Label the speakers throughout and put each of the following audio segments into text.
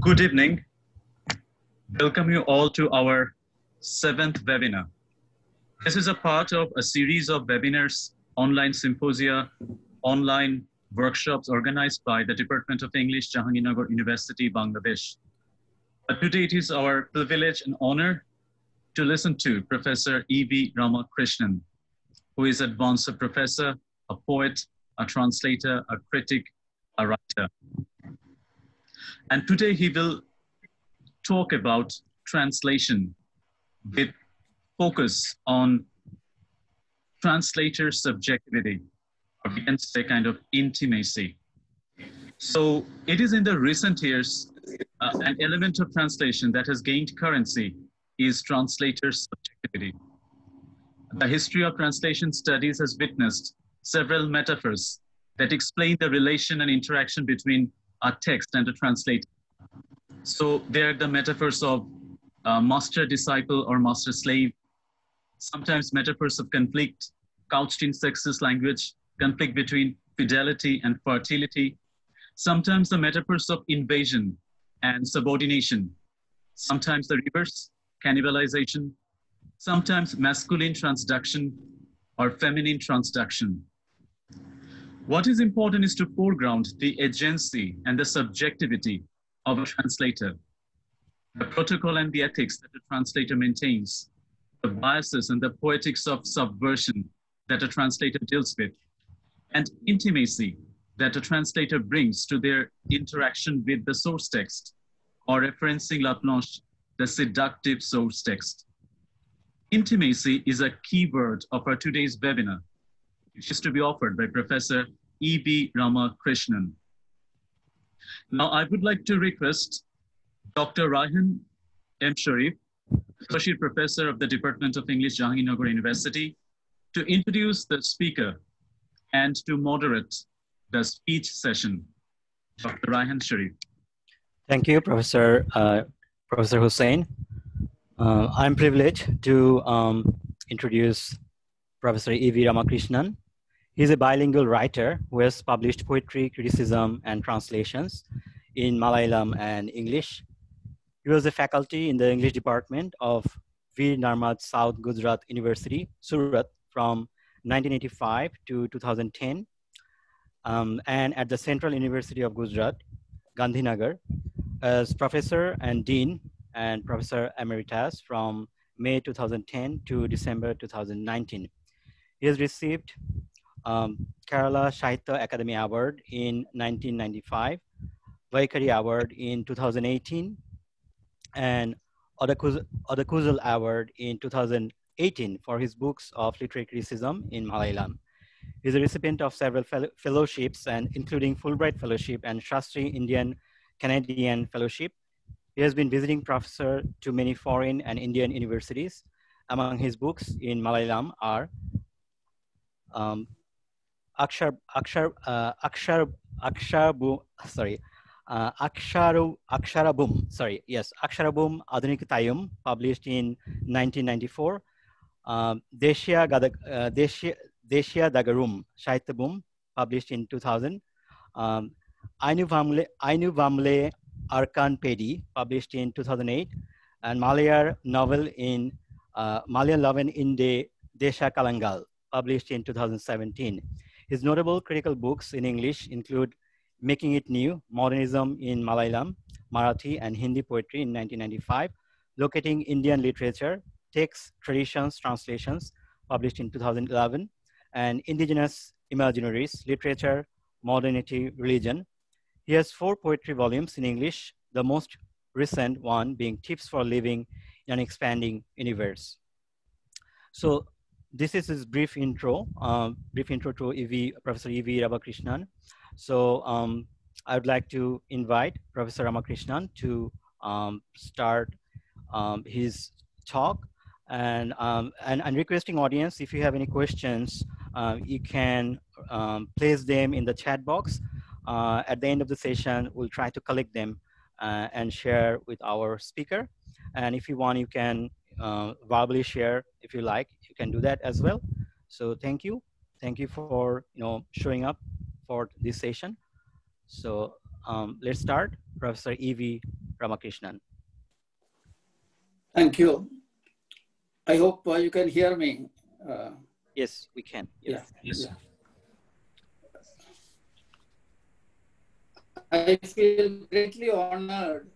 Speaker 1: Good evening. Welcome you all to our seventh webinar. This is a part of a series of webinars, online symposia, online workshops organized by the Department of English, Jahangirnagar University, Bangladesh. But today it is our privilege and honor to listen to Professor E.V. Ramakrishnan, who is advanced professor, a poet, a translator, a critic, a writer. And today he will talk about translation with focus on translator subjectivity, can say kind of intimacy. So it is in the recent years, uh, an element of translation that has gained currency is translator subjectivity. The history of translation studies has witnessed several metaphors that explain the relation and interaction between a text and a translator. So they're the metaphors of uh, master disciple or master slave, sometimes metaphors of conflict couched in sexist language, conflict between fidelity and fertility, sometimes the metaphors of invasion and subordination, sometimes the reverse, cannibalization, sometimes masculine transduction or feminine transduction. What is important is to foreground the agency and the subjectivity of a translator, the protocol and the ethics that a translator maintains, the biases and the poetics of subversion that a translator deals with, and intimacy that a translator brings to their interaction with the source text, or referencing Laplanche, the seductive source text. Intimacy is a key word of our today's webinar, which is to be offered by Professor E.V. Ramakrishnan. Now, I would like to request Dr. Raihan M. Sharif, Associate Professor of the Department of English, Jahangirnagar University, to introduce the speaker and to moderate the speech session. Dr. Raihan Sharif.
Speaker 2: Thank you, Professor, uh, Professor Hussain. Uh, I'm privileged to um, introduce Professor E.V. Ramakrishnan. He's a bilingual writer who has published poetry, criticism, and translations in Malayalam and English. He was a faculty in the English department of Veer Narmad South Gujarat University, Surat, from 1985 to 2010, um, and at the Central University of Gujarat, Gandhinagar, as professor and dean and professor emeritus from May 2010 to December 2019. He has received um, Kerala Academy Award in 1995, Vaikari Award in 2018, and Odakkuzhal Award in 2018 for his books of literary criticism in Malayalam. He's a recipient of several fellowships, and including Fulbright Fellowship and Shastri Indian Canadian Fellowship. He has been visiting professor to many foreign and Indian universities. Among his books in Malayalam are um, Akshar, Akshar, uh, Akshar, Akshar, sorry, uh, Aksharu, Aksharabum, sorry, yes, Aksharabum Adhunikatayum, published in 1994. Um, Deshya, Gadag, uh, Deshya, Dagarum, Shaitabum, published in 2000. Um, Ainu Vamle, Ainu Vamle Arkan Pedi, published in 2008. And Malayar novel in uh, Malayan Loven Inde Desha Kalangal, published in 2017. His notable critical books in English include Making It New, Modernism in Malayalam, Marathi, and Hindi Poetry in 1995, Locating Indian Literature, Texts, Traditions, Translations, published in 2011, and Indigenous Imaginaries, Literature, Modernity, Religion. He has four poetry volumes in English, the most recent one being Tips for Living in an Expanding Universe. So this is his brief intro, uh, brief intro to EV, Professor E.V. Ramakrishnan. So um, I would like to invite Professor Ramakrishnan to um, start um, his talk. And, um, and, and requesting audience, if you have any questions, uh, you can place them in the chat box. Uh, at the end of the session, we'll try to collect them uh, and share with our speaker. And if you want, you can uh, verbally share if you like can do that as well so thank you thank you for you know showing up for this session so um, let's start professor ev Ramakrishnan.
Speaker 3: Thank you. I hope uh, you can hear me. Uh,
Speaker 2: yes, we can. Yes.
Speaker 3: Yeah. yes. I feel greatly honored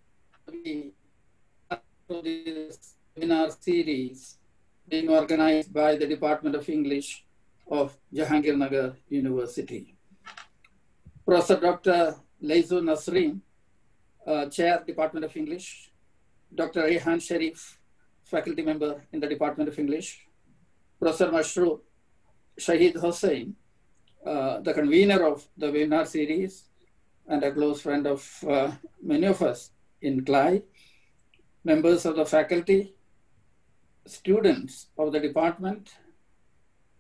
Speaker 3: to be part of this webinar series being organized by the Department of English of Jahangirnagar University. Professor Dr. Leizu Nasreen, uh, Chair, Department of English, Dr. Raihan Sharif, faculty member in the Department of English, Professor Mashrur Shahid Hossain, uh, the convener of the webinar series and a close friend of uh, many of us in CLI, members of the faculty, students of the department,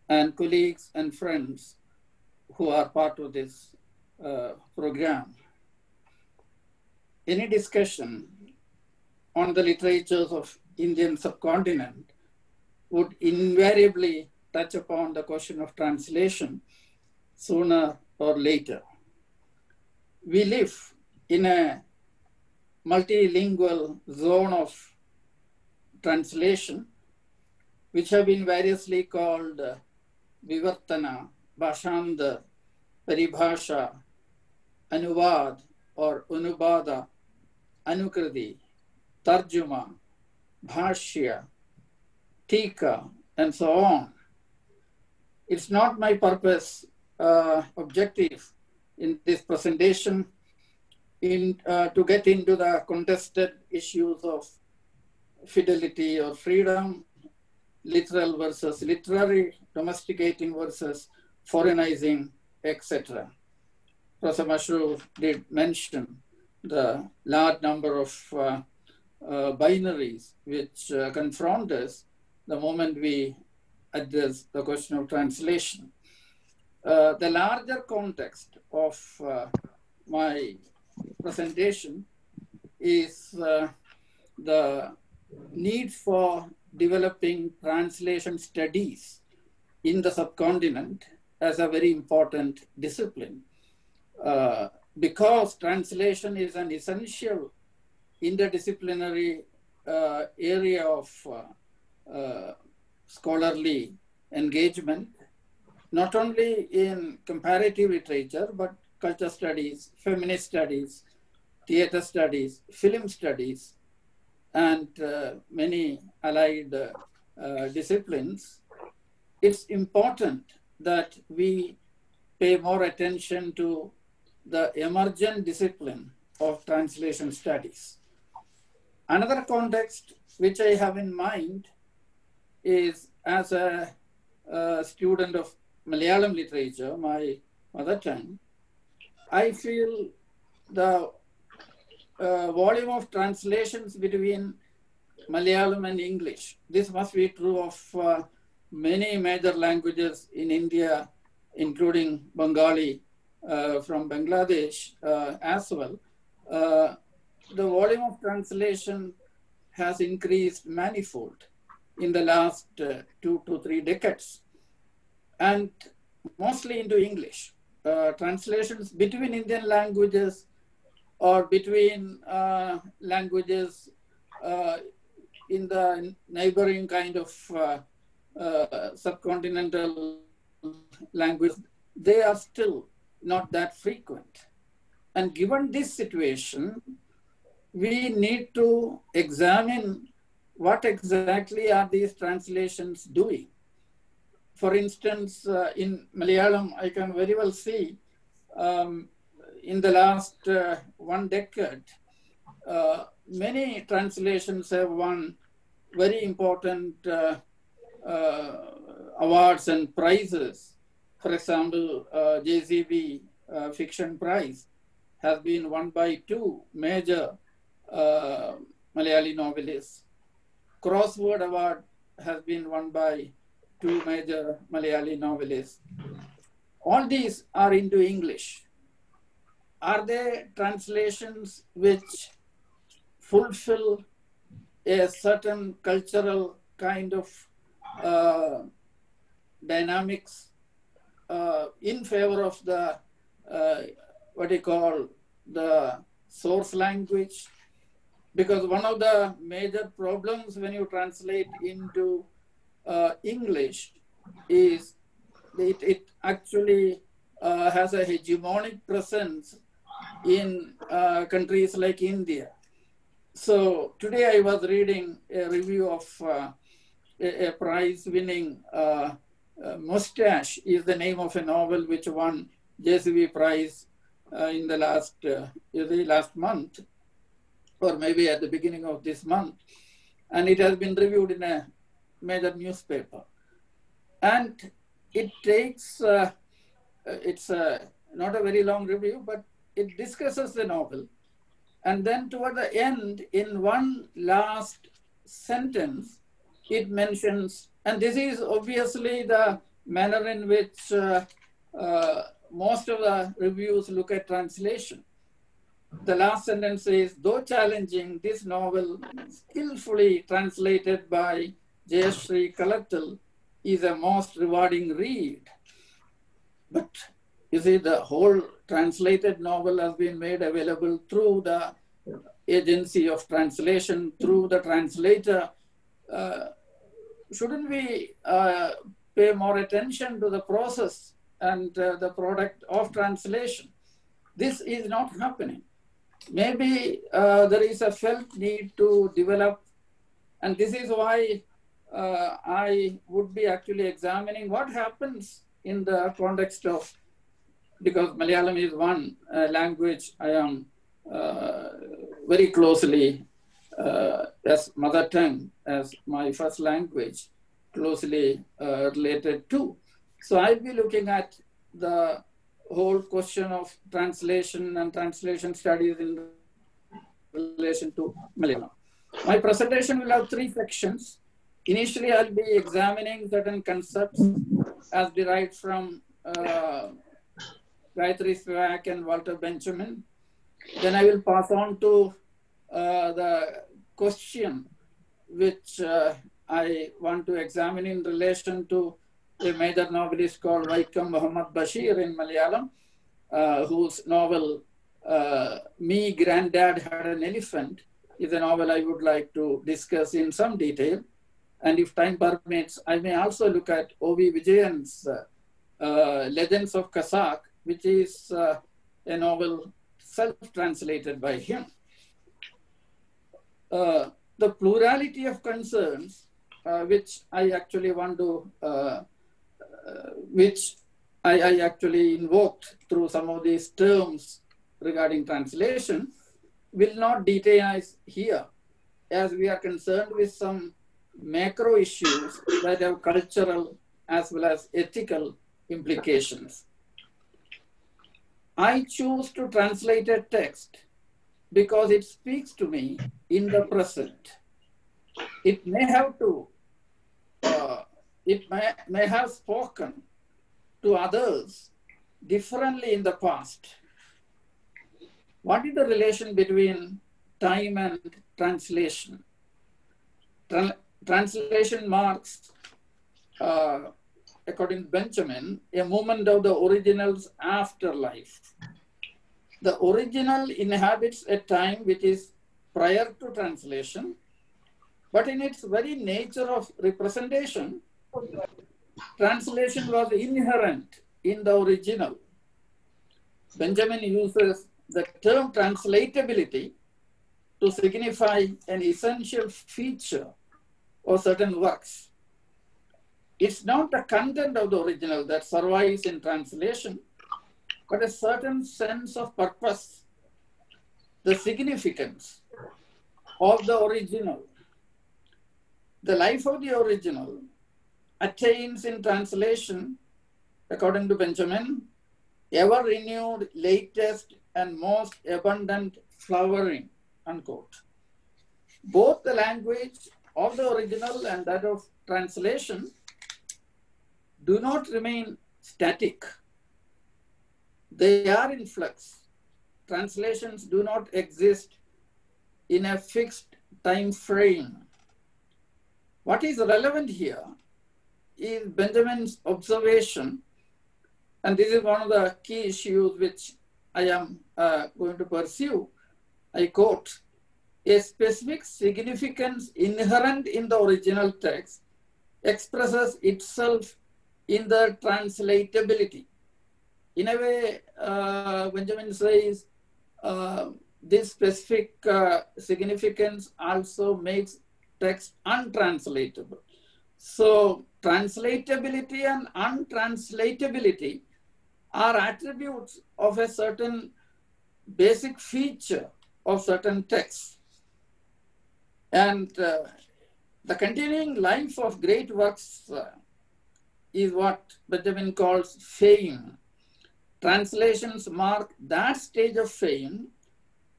Speaker 3: and colleagues and friends who are part of this uh, program. Any discussion on the literatures of Indian subcontinent would invariably touch upon the question of translation sooner or later. We live in a multilingual zone of translation, which have been variously called uh, Vivartana, Bhashanda, Paribhasha, Anuvad or Unubada, Anukriti, Tarjuma, Bhashya, Tika, and so on. It's not my purpose, uh, objective in this presentation in, uh, to get into the contested issues of fidelity or freedom, literal versus literary, domesticating versus foreignizing, etc. Professor Mashrur did mention the large number of uh, uh, binaries which uh, confront us the moment we address the question of translation. Uh, the larger context of uh, my presentation is uh, the need for developing translation studies in the subcontinent as a very important discipline. Uh, because translation is an essential interdisciplinary uh, area of uh, uh, scholarly engagement, not only in comparative literature, but culture studies, feminist studies, theater studies, film studies, and uh, many allied uh, disciplines, it's important that we pay more attention to the emergent discipline of translation studies. Another context which I have in mind is as a, a student of Malayalam literature, my mother tongue, I feel the uh, volume of translations between Malayalam and English. This must be true of uh, many major languages in India, including Bengali uh, from Bangladesh uh, as well. Uh, the volume of translation has increased manifold in the last uh, two to three decades, and mostly into English. translations between Indian languages or between uh, languages uh, in the neighboring kind of uh, uh, subcontinental language, they are still not that frequent. And given this situation, we need to examine what exactly are these translations doing. For instance, uh, in Malayalam, I can very well see um, in the last uh, one decade, uh, many translations have won very important uh, uh awards and prizes. For example, uh, JCB Fiction Prize has been won by two major Malayali novelists. Crossword Award has been won by two major Malayali novelists. All these are into English are there translations which fulfill a certain cultural kind of uh, dynamics uh, in favor of the uh, what you call the source language? Because one of the major problems when you translate into uh, English is it, it actually uh, has a hegemonic presence in uh, countries like India. So today I was reading a review of uh, a, a prize-winning uh, uh, Mustache is the name of a novel which won JCB Prize uh, in the last uh, the last month, or maybe at the beginning of this month, and it has been reviewed in a major newspaper, and it takes it's not a very long review, but it discusses the novel, and then toward the end, in one last sentence, it mentions, and this is obviously the manner in which uh, uh, most of the reviews look at translation. The last sentence is, though challenging, this novel, skillfully translated by Jayashree Kalathil, is a most rewarding read. But you see, the whole translated novel has been made available through the agency of translation, through the translator. Uh, shouldn't we uh, pay more attention to the process and uh, the product of translation. This is not happening. Maybe uh, there is a felt need to develop, and this is why uh, I would be actually examining what happens in the context of, because Malayalam is one uh, language I am uh, very closely uh, as mother tongue, as my first language closely uh, related to. So I'll be looking at the whole question of translation and translation studies in relation to Malayalam. My presentation will have three sections. Initially, I'll be examining certain concepts as derived from uh, Gayatri Spivak and Walter Benjamin. Then I will pass on to uh, the question which uh, I want to examine in relation to a major novelist called Vaikom Muhammad Bashir in Malayalam, uh, whose novel uh, Me Granddad Had an Elephant is a novel I would like to discuss in some detail. And if time permits, I may also look at O.V. Vijayan's uh, uh, Legends of Khasak, which is uh, a novel self-translated by him. Uh, the plurality of concerns uh, which I actually want to, uh, uh, which I, I actually invoked through some of these terms regarding translation, will not detailize here as we are concerned with some macro issues that have cultural as well as ethical implications. I choose to translate a text because it speaks to me in the present. It may have to uh, it may, may have spoken to others differently in the past. What is the relation between time and translation? Tra translation marks, uh, according to Benjamin, a moment of the original's afterlife. The original inhabits a time which is prior to translation but in its very nature of representation, translation was inherent in the original. Benjamin uses the term translatability to signify an essential feature of certain works. It's not the content of the original that survives in translation, but a certain sense of purpose, the significance of the original the life of the original attains in translation, according to Benjamin, ever renewed, latest, and most abundant flowering, unquote. Both the language of the original and that of translation do not remain static. They are in flux. Translations do not exist in a fixed time frame what is relevant here is Benjamin's observation, and this is one of the key issues which I am uh, going to pursue. I quote, a specific significance inherent in the original text expresses itself in the translatability. In a way, uh, Benjamin says uh, this specific uh, significance also makes text untranslatable. So translatability and untranslatability are attributes of a certain basic feature of certain texts. And uh, the continuing life of great works uh, is what Benjamin calls fame. Translations mark that stage of fame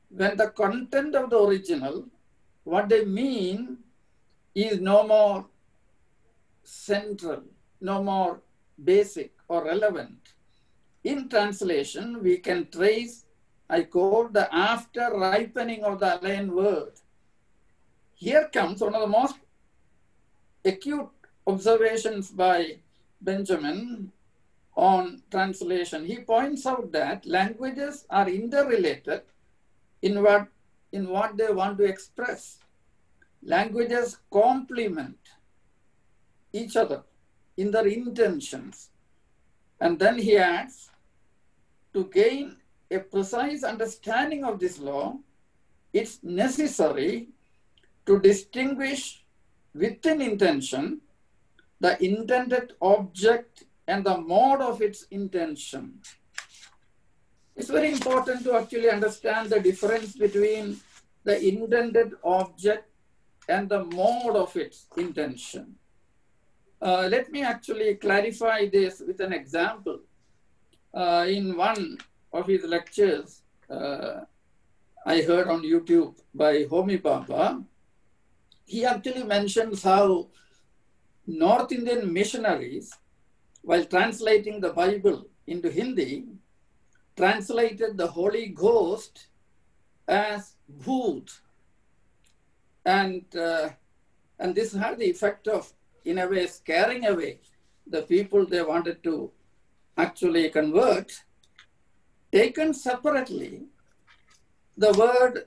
Speaker 3: when the content of the original, what they mean, is no more central, no more basic or relevant. In translation, we can trace, I call the after ripening of the aligned word. Here comes one of the most acute observations by Benjamin on translation. He points out that languages are interrelated in what, in what they want to express. Languages complement each other in their intentions. And then he adds, to gain a precise understanding of this law, it's necessary to distinguish within intention the intended object and the mode of its intention. It's very important to actually understand the difference between the intended object and the mode of its intention. Uh, let me actually clarify this with an example. Uh, in one of his lectures, uh, I heard on YouTube by Homi Bhabha, he actually mentions how North Indian missionaries, while translating the Bible into Hindi, translated the Holy Ghost as Bhoot. And, uh, and this had the effect of, in a way, scaring away the people they wanted to actually convert. Taken separately, the word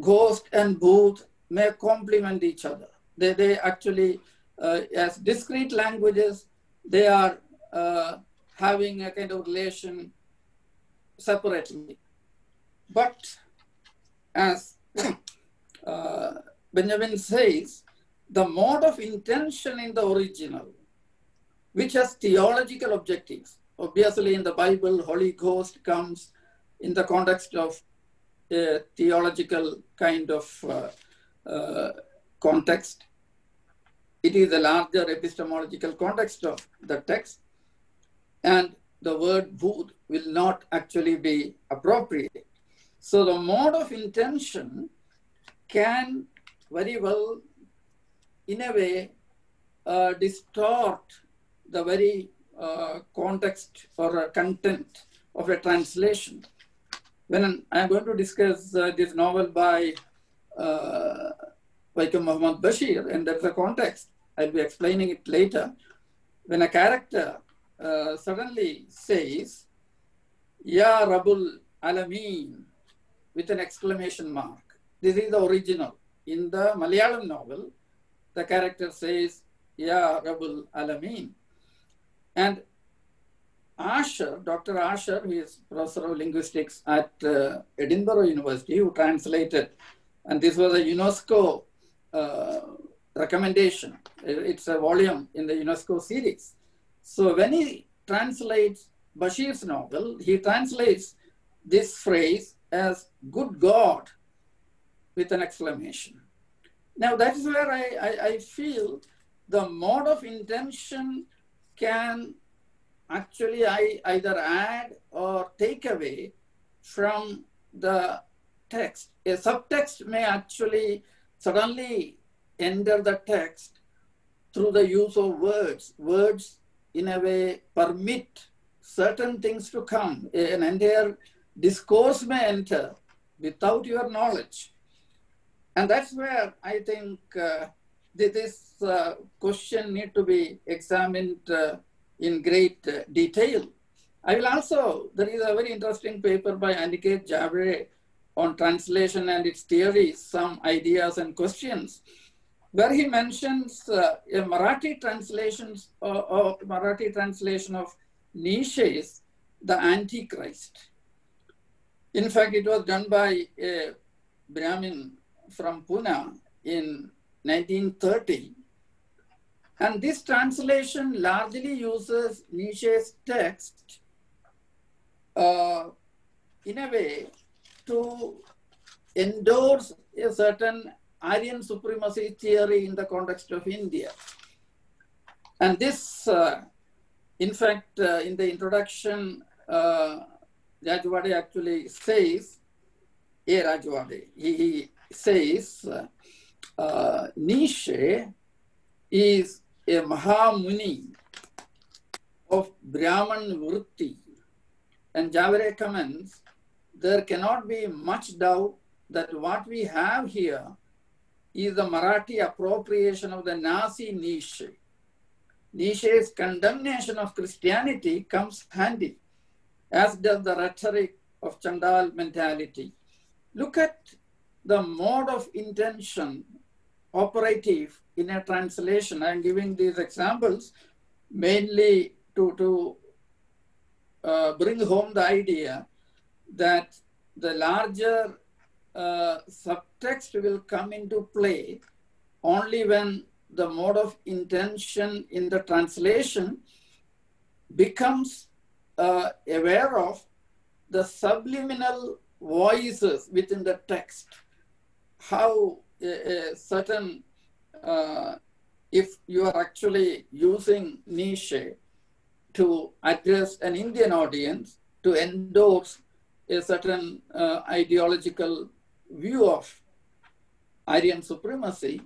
Speaker 3: ghost and bhoot may complement each other. They, they actually, uh, as discrete languages, they are uh, having a kind of relation separately. But as uh, Benjamin says, the mode of intention in the original, which has theological objectives. Obviously, in the Bible, Holy Ghost comes in the context of a theological kind of uh, uh, context. It is a larger epistemological context of the text. And the word bhoot will not actually be appropriate. So the mode of intention can very well, in a way, uh, distort the very uh, context or content of a translation. When I'm going to discuss uh, this novel by uh, Vaikom Muhammad Bashir, and there's a context, I'll be explaining it later. When a character uh, suddenly says, Ya Rabul Alameen, with an exclamation mark. This is the original. In the Malayalam novel, the character says, Ya Rabul Alameen. And Asher, Dr. Asher, who is professor of linguistics at uh, Edinburgh University, who translated, and this was a UNESCO Uh, recommendation. It's a volume in the UNESCO series. So when he translates Bashir's novel, he translates this phrase as good God with an exclamation. Now that is where I, I, I feel the mode of intention can actually I either add or take away from the text. A subtext may actually suddenly enter the text through the use of words. Words in a way permit certain things to come. An entire discourse may enter without your knowledge. And that's where I think uh, this uh, question need to be examined uh, in great uh, detail. I will also, there is a very interesting paper by Aniket Jaaware on translation and its theories, some ideas and questions, where he mentions uh, a Marathi translations uh, of Marathi translation of Nietzsche's The Antichrist. In fact, it was done by a Brahmin from Pune in 1930. And this translation largely uses Nietzsche's text uh, in a way to endorse a certain Aryan supremacy theory in the context of India. And this, uh, in fact, uh, in the introduction, uh, Rajwade actually says, A. Rajwade, he, says, uh, Nietzsche is a Mahamuni of Brahman Vritti. And Jaaware comments, there cannot be much doubt that what we have here is the Marathi appropriation of the Nazi Nietzsche. Nietzsche's condemnation of Christianity comes handy, as does the rhetoric of Chandal mentality. Look at the mode of intention operative in a translation. I'm giving these examples mainly to, to uh, bring home the idea that the larger uh, subtext will come into play only when the mode of intention in the translation becomes uh, aware of the subliminal voices within the text. How a, a certain, uh, if you are actually using Nietzsche to address an Indian audience, to endorse a certain uh, ideological view of Aryan supremacy,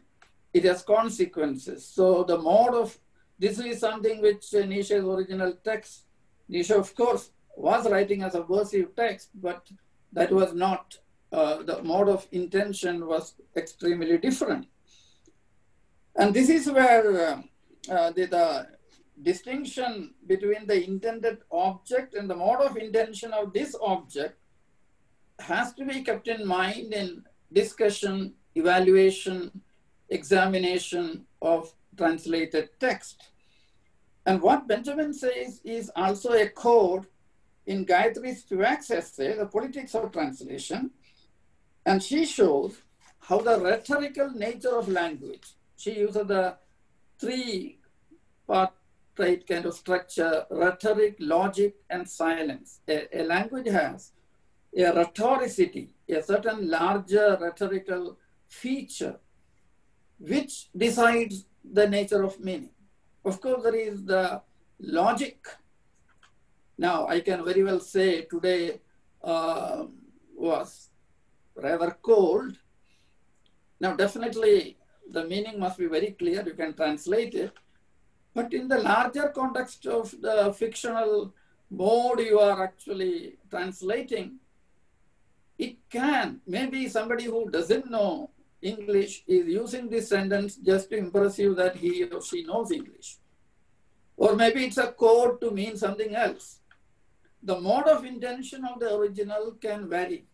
Speaker 3: it has consequences. So the mode of, this is something which uh, Nietzsche's original text, Nietzsche of course was writing as a versive text, but that was not, uh, the mode of intention was extremely different. And this is where uh, uh, the, the distinction between the intended object and the mode of intention of this object has to be kept in mind in discussion, evaluation, examination of translated text. And what Benjamin says is also a code in Gayatri Spivak's essay, The Politics of Translation. And she shows how the rhetorical nature of language, she uses the three part right kind of structure, rhetoric, logic, and silence. A, a language has a rhetoricity, a certain larger rhetorical feature, which decides the nature of meaning. Of course, there is the logic. Now, I can very well say today uh, was rather cold. Now, definitely the meaning must be very clear. You can translate it. But in the larger context of the fictional mode you are actually translating, it can, maybe somebody who doesn't know English is using this sentence just to impress you that he or she knows English. Or maybe it's a code to mean something else. The mode of intention of the original can vary.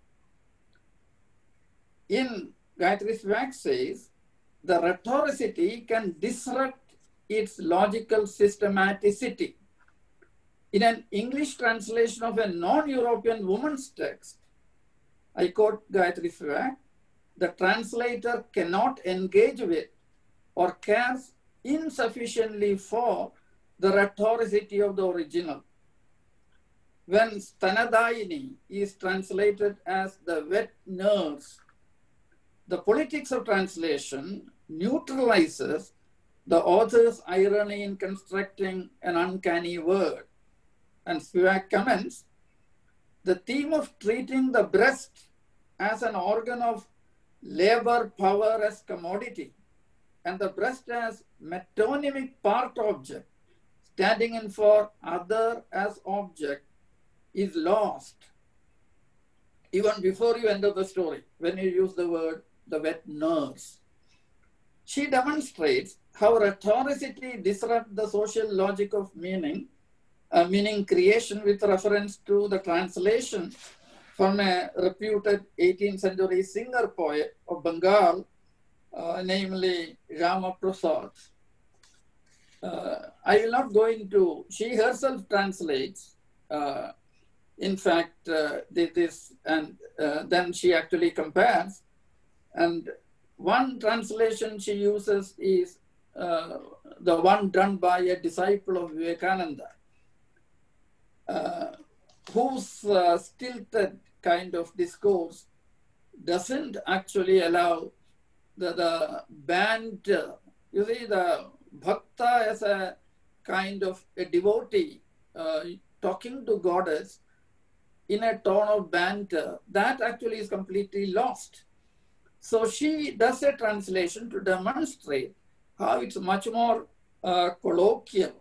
Speaker 3: In Gayatri Spivak says, the rhetoricity can disrupt its logical systematicity. In an English translation of a non-European woman's text, I quote Gayatri Spivak, the translator cannot engage with or cares insufficiently for the rhetoricity of the original. When Stanadayini is translated as the wet nurse, the politics of translation neutralizes the author's irony in constructing an uncanny word. And Spivak comments, the theme of treating the breast as an organ of labor power as commodity and the breast as metonymic part object standing in for other as object is lost even before you enter the story when you use the word the wet nurse. She demonstrates how rhetoricity disrupts the social logic of meaning, uh, meaning creation with reference to the translation from a reputed 18th century singer poet of Bengal, uh, namely Rama Prasad. Uh, I will not go into, she herself translates, uh, in fact, uh, this, and uh, then she actually compares. And one translation she uses is uh, the one done by a disciple of Vivekananda, uh, whose uh, stilted kind of discourse doesn't actually allow the, the band, you see, the bhakta as a kind of a devotee uh, talking to goddess in a tone of banter, that actually is completely lost. So she does a translation to demonstrate how it's much more uh, colloquial.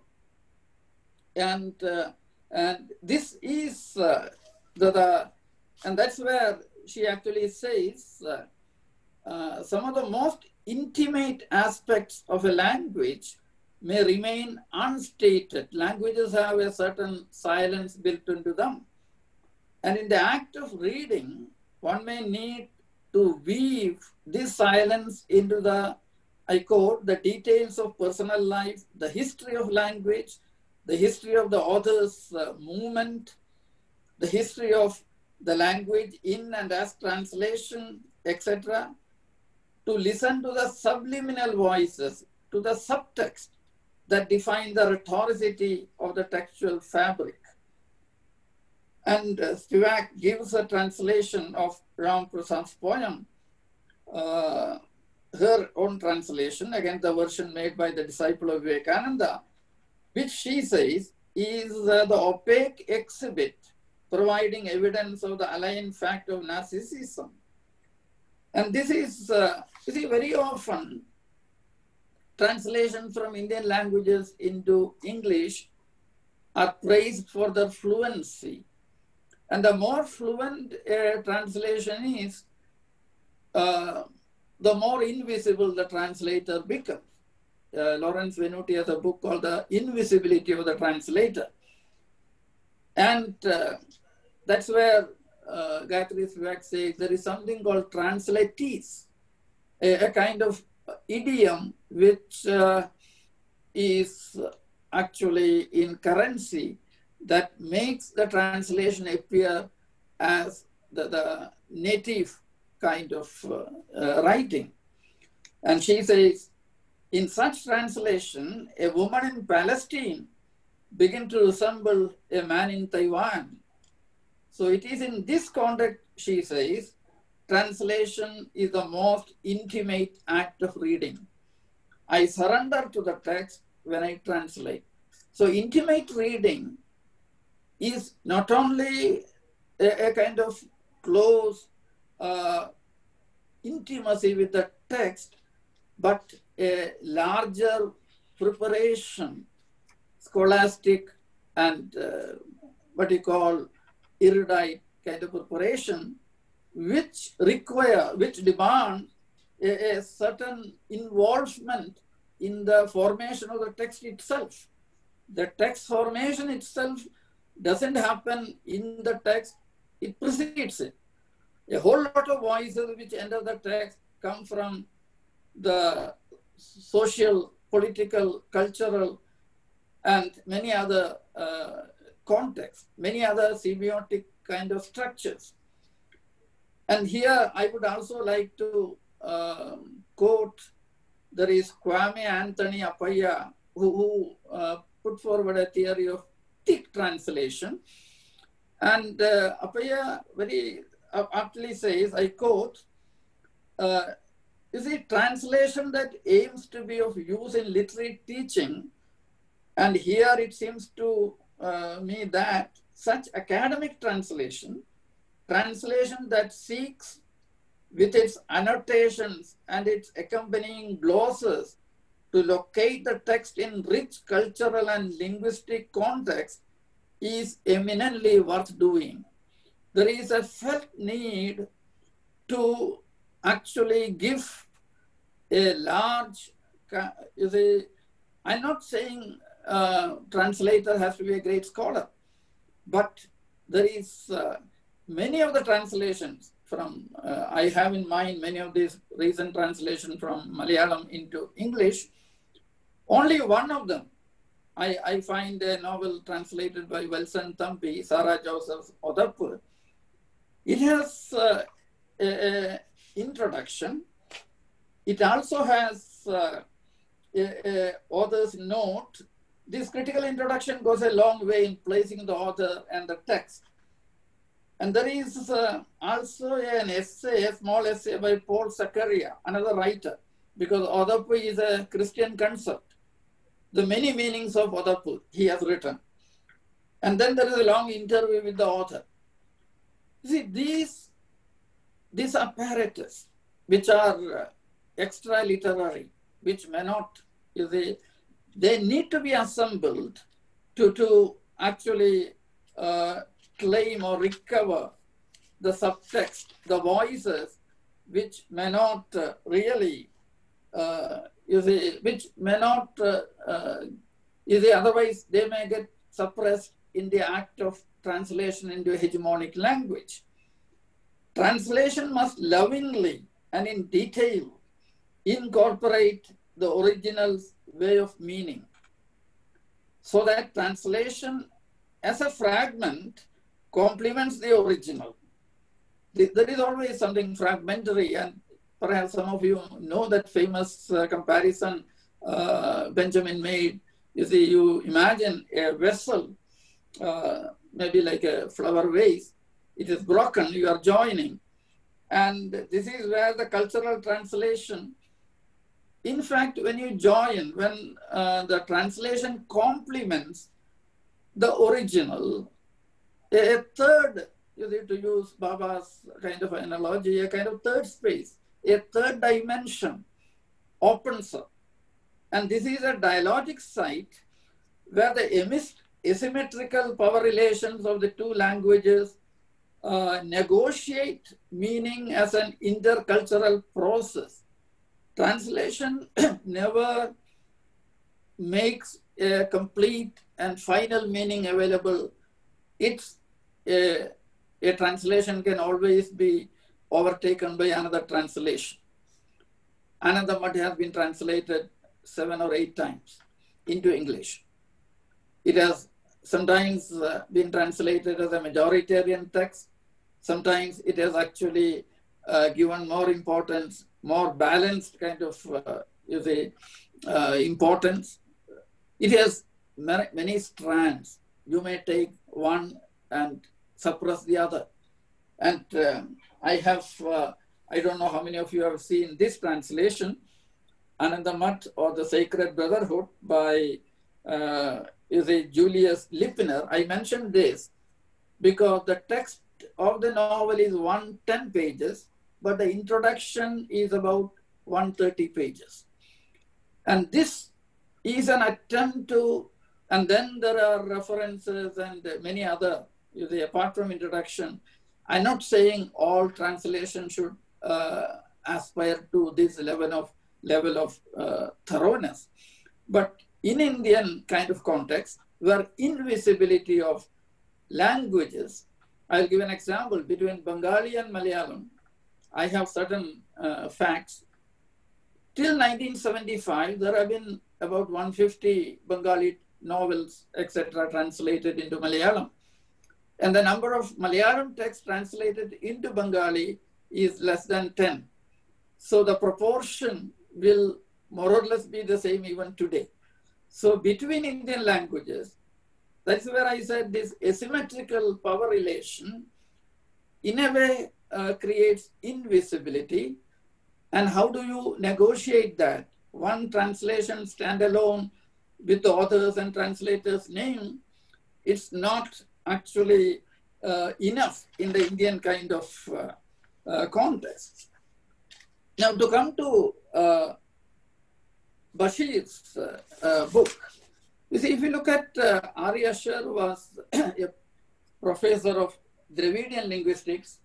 Speaker 3: And, uh, and this is uh, the, the, and that's where she actually says uh, uh, some of the most intimate aspects of a language may remain unstated. Languages have a certain silence built into them. And in the act of reading, one may need to weave this silence into the, I quote, the details of personal life, the history of language, the history of the author's uh, movement, the history of the language in and as translation, etc., to listen to the subliminal voices, to the subtext that define the rhetoricity of the textual fabric. And uh, gives a translation of Ram Prasad's poem, uh, her own translation, again the version made by the disciple of Vivekananda, which she says is uh, the opaque exhibit providing evidence of the aligned fact of narcissism. And this is, uh, you see, very often translations from Indian languages into English are praised for their fluency. And the more fluent a translation is, uh, the more invisible the translator becomes. Uh, Lawrence Venuti has a book called The Invisibility of the Translator. And uh, that's where uh, Gayatri says there is something called translatese, a, a kind of idiom which uh, is actually in currency that makes the translation appear as the, the native kind of uh, uh, writing. And she says, in such translation, a woman in Palestine begin to resemble a man in Taiwan. So it is in this context, she says, translation is the most intimate act of reading. I surrender to the text when I translate. So intimate reading is not only a, a kind of close uh, intimacy with the text, but a larger preparation, scholastic and uh, what you call erudite kind of preparation, which require, which demand a, a certain involvement in the formation of the text itself. The text formation itself doesn't happen in the text, it precedes it. A whole lot of voices which enter the text come from the social, political, cultural, and many other uh, contexts, many other semiotic kind of structures. And here I would also like to um, quote, there is Kwame Anthony Appiah, who, who uh, put forward a theory of thick translation. And uh, Appiah very aptly says, I quote, uh, you see, translation that aims to be of use in literary teaching, and here it seems to uh, me that such academic translation, translation that seeks with its annotations and its accompanying glosses to locate the text in rich cultural and linguistic context is eminently worth doing. There is a felt need to actually give a large, you see, I'm not saying uh, translator has to be a great scholar, but there is uh, many of the translations from, uh, I have in mind many of these recent translations from Malayalam into English. Only one of them, I, I find a novel translated by Valson Thampu, Sarah Joseph's Othappu. It has uh, an introduction. It also has uh, a, a author's note. This critical introduction goes a long way in placing the author and the text. And there is uh, also an essay, a small essay by Paul Zacharia, another writer, because Othappu is a Christian concept. The many meanings of Othappu he has written. And then there is a long interview with the author. See, these, these apparatus, which are extra literary, which may not, you see, they need to be assembled to, to actually uh, claim or recover the subtext, the voices, which may not uh, really, uh, you see, which may not, uh, uh, you see, otherwise they may get suppressed in the act of translation into a hegemonic language. Translation must lovingly and in detail incorporate the original's way of meaning so that translation as a fragment complements the original. There is always something fragmentary, and perhaps some of you know that famous uh, comparison uh, Benjamin made. You see, you imagine a vessel, uh, maybe like a flower vase, it is broken, you are joining. And this is where the cultural translation, in fact, when you join, when uh, the translation complements the original, a third, you need to use Bhabha's kind of analogy, a kind of third space, a third dimension opens up. And this is a dialogic site where the asymmetrical power relations of the two languages uh, negotiate meaning as an intercultural process. Translation never makes a complete and final meaning available. It's a, a translation can always be overtaken by another translation. Anandamath has been translated seven or eight times into English. It has sometimes uh, been translated as a majoritarian text. Sometimes it has actually uh, given more importance, more balanced kind of uh, you see, uh, importance. It has many, strands. You may take one and suppress the other. And um, I have, uh, I don't know how many of you have seen this translation, Anandamath or the Sacred Brotherhood by uh, is a Julius Lipner. I mentioned this because the text of the novel is 110 pages, but the introduction is about 130 pages. And this is an attempt to, and then there are references and many other, you see, apart from introduction. I'm not saying all translation should uh, aspire to this level of level of uh, thoroughness, but in Indian kind of context, where invisibility of languages, I'll give an example between Bengali and Malayalam. I have certain uh, facts. Till 1975, there have been about 150 Bengali novels, etc., translated into Malayalam. And the number of Malayalam texts translated into Bengali is less than 10. So the proportion will more or less be the same even today. So between Indian languages, that's where I said this asymmetrical power relation in a way uh, creates invisibility. And how do you negotiate that? One translation standalone with the authors and translators' name, it's not actually uh, enough in the Indian kind of uh, uh context. Now, to come to uh, Bashir's uh, uh, book. You see, if you look at uh, R.E. Asher was a professor of Dravidian linguistics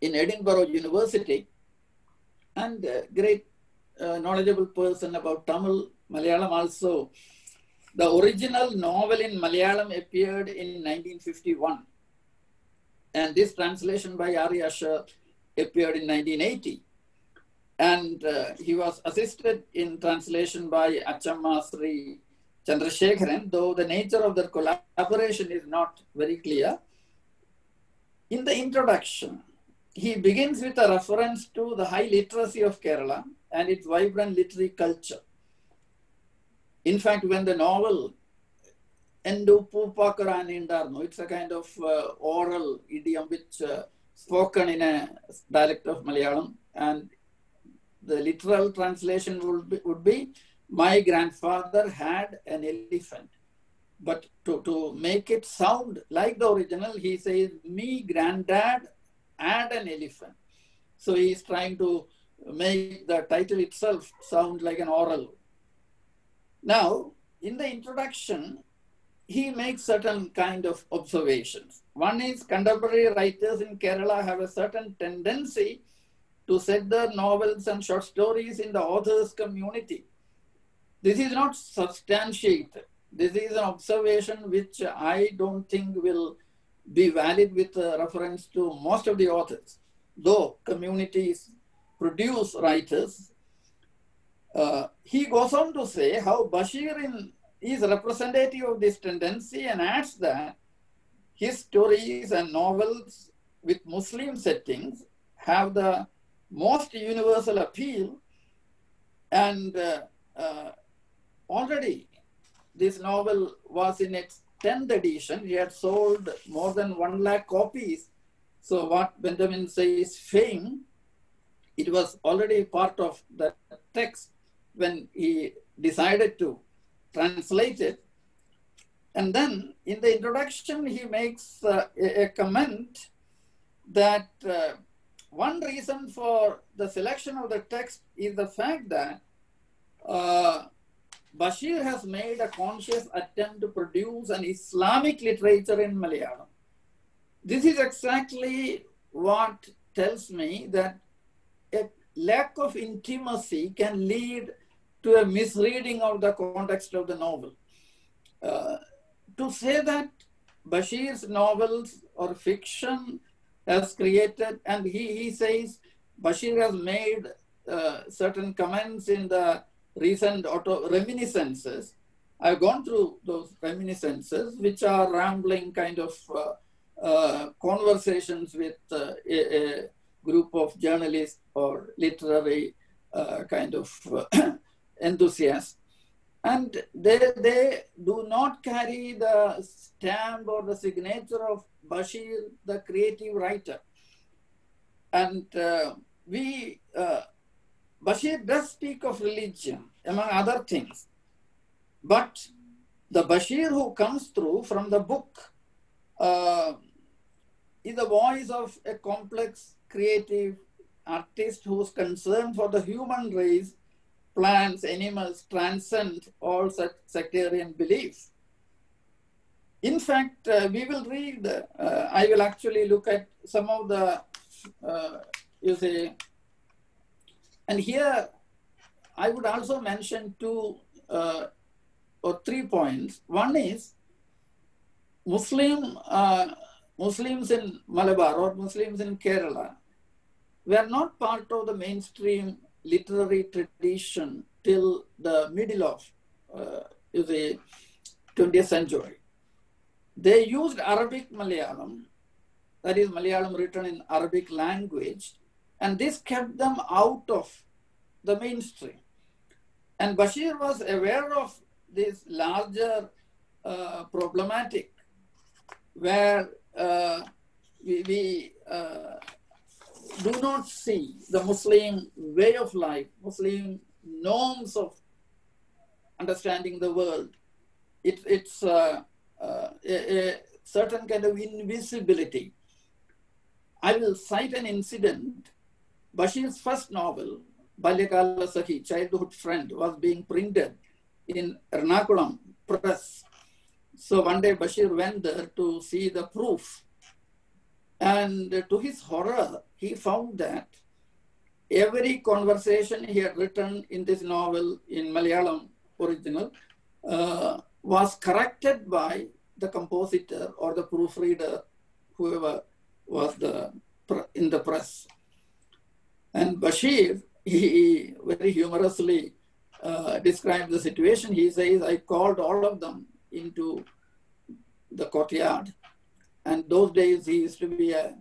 Speaker 3: in Edinburgh University and a great uh, knowledgeable person about Tamil, Malayalam also. The original novel in Malayalam appeared in 1951. And this translation by R.E. Asher appeared in 1980. And uh, he was assisted in translation by Achamma Sri Chandrasekharan, though the nature of their collaboration is not very clear. In the introduction, he begins with a reference to the high literacy of Kerala and its vibrant literary culture. In fact, when the novel Endu Pupakaran it's a kind of uh, oral idiom which uh, spoken in a dialect of Malayalam, and the literal translation would be, would be my grandfather had an elephant. But to, to make it sound like the original, he says, me granddad had an elephant. So he's trying to make the title itself sound like an oral. Now, in the introduction, he makes certain kind of observations. One is contemporary writers in Kerala have a certain tendency to set their novels and short stories in the author's community. This is not substantiated. This is an observation which I don't think will be valid with reference to most of the authors. Though communities produce writers, uh, he goes on to say how Bashir in, is representative of this tendency and adds that his stories and novels with Muslim settings have the most universal appeal and uh, uh, already this novel was in its 10th edition. He had sold more than 1 lakh copies. So what Benjamin says fame, it was already part of the text when he decided to translate it. And then in the introduction, he makes uh, a, a, comment that uh, one reason for the selection of the text is the fact that uh, Bashir has made a conscious attempt to produce an Islamic literature in Malayalam. This is exactly what tells me that a lack of intimacy can lead to a misreading of the context of the novel. Uh, to say that Bashir's novels or fiction has created, and he, he says Bashir has made uh, certain comments in the recent auto reminiscences. I've gone through those reminiscences, which are rambling kind of uh, uh, conversations with uh, a, a, group of journalists or literary uh, kind of uh, enthusiasts. And they, they do not carry the stamp or the signature of Bashir, the creative writer. And uh, we, uh, Bashir does speak of religion, among other things. But the Bashir who comes through from the book uh, is the voice of a complex, creative artist whose concern for the human race plants, animals transcend all such sectarian beliefs. In fact, uh, we will read, uh, I will actually look at some of the, uh, you see, and here I would also mention two uh, or three points. One is Muslim, uh, Muslims in Malabar or Muslims in Kerala were not part of the mainstream literary tradition till the middle of uh, the 20th century. They used Arabic Malayalam, that is Malayalam written in Arabic language, and this kept them out of the mainstream. And Bashir was aware of this larger uh, problematic where uh, we, we uh, do not see the Muslim way of life, Muslim norms of understanding the world. It, it's uh, uh, a, a, certain kind of invisibility. I will cite an incident. Bashir's first novel, Balyakala Sakhi, Childhood Friend, was being printed in Ernakulam press. So one day Bashir went there to see the proof. And to his horror, he found that every conversation he had written in this novel in Malayalam original uh, was corrected by the compositor or the proofreader, whoever was the in the press. And Bashir, he very humorously uh, described the situation. He says, I called all of them into the courtyard. And those days he used to be a,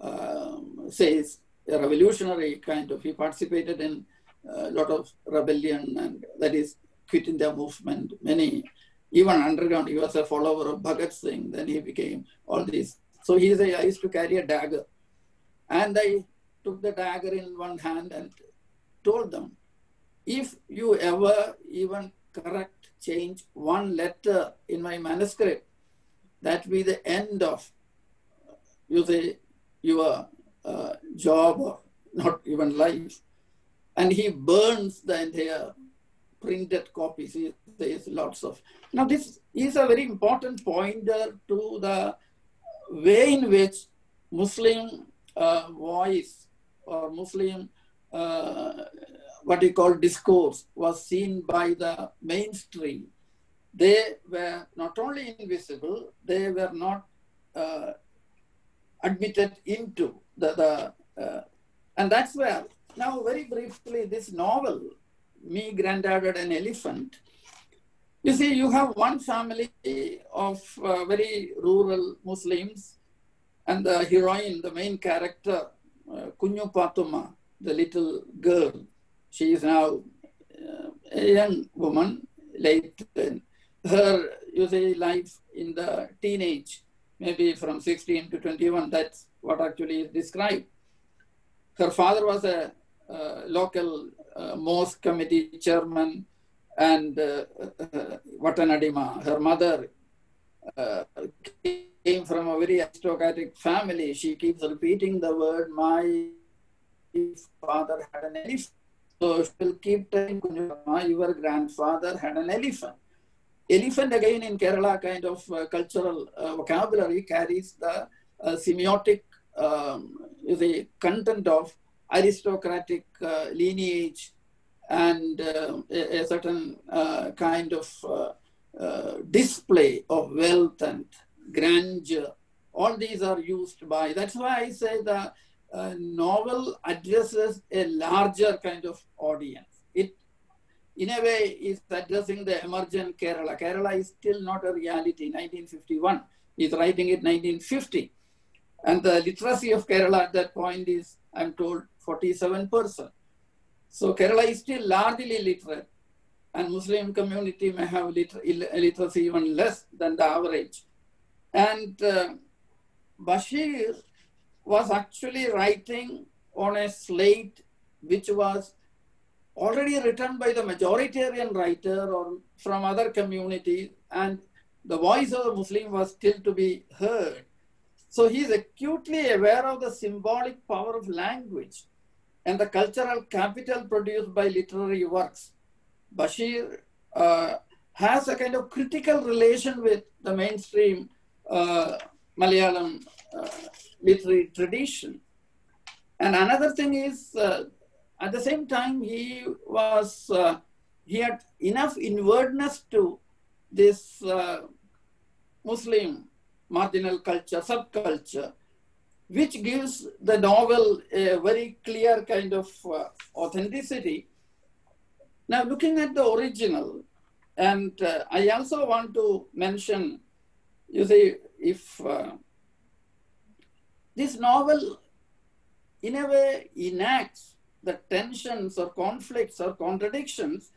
Speaker 3: um, says, a revolutionary kind of, he participated in a lot of rebellion and that is quit India movement, many, even underground, he was a follower of Bhagat Singh, then he became all these. So he said, I used to carry a dagger. And I took the dagger in one hand and told them, if you ever even correct, change one letter in my manuscript, that be the end of you say your uh, job or not even life. And he burns the entire printed copies. He says lots of. Now this is a very important pointer to the way in which Muslim uh, voice or Muslim uh, what we call discourse was seen by the mainstream. They were not only invisible, they were not uh, admitted into the, the uh, and that's where now very briefly this novel me granddad an elephant you see you have one family of uh, very rural muslims and the heroine the main character uh, Kunjupathumma the little girl. She is now uh, a young woman late in her you say life in the teenage maybe from 16 to 21. That's what actually is described. Her father was a uh, local uh, mosque committee chairman and uh, uh Vatanadima. Her mother uh, came from a very aristocratic family. She keeps repeating the word, my father had an elephant. So she will keep telling you, your grandfather had an elephant. Elephant again in Kerala kind of uh, cultural uh, vocabulary carries the uh, semiotic um, the content of aristocratic uh, lineage and uh, a, a, certain uh, kind of display of wealth and grandeur. All these are used by, that's why I say the novel addresses a larger kind of audience in a way is addressing the emergent Kerala. Kerala is still not a reality. 1951, he's writing it 1950. And the literacy of Kerala at that point is, I'm told, 47%. So Kerala is still largely literate and Muslim community may have liter literacy even less than the average. And uh, Bashir was actually writing on a slate which was already written by the majoritarian writer or from other communities, and the voice of the Muslim was still to be heard. So he is acutely aware of the symbolic power of language and the cultural capital produced by literary works. Bashir uh, has a kind of critical relation with the mainstream uh, Malayalam uh, literary tradition. And another thing is uh, at the same time, he was uh, he had enough inwardness to this uh, Muslim marginal culture, subculture, which gives the novel a very clear kind of uh, authenticity. Now, looking at the original, and uh, I also want to mention, you see, if uh, this novel in a way enacts the tensions or conflicts or contradictions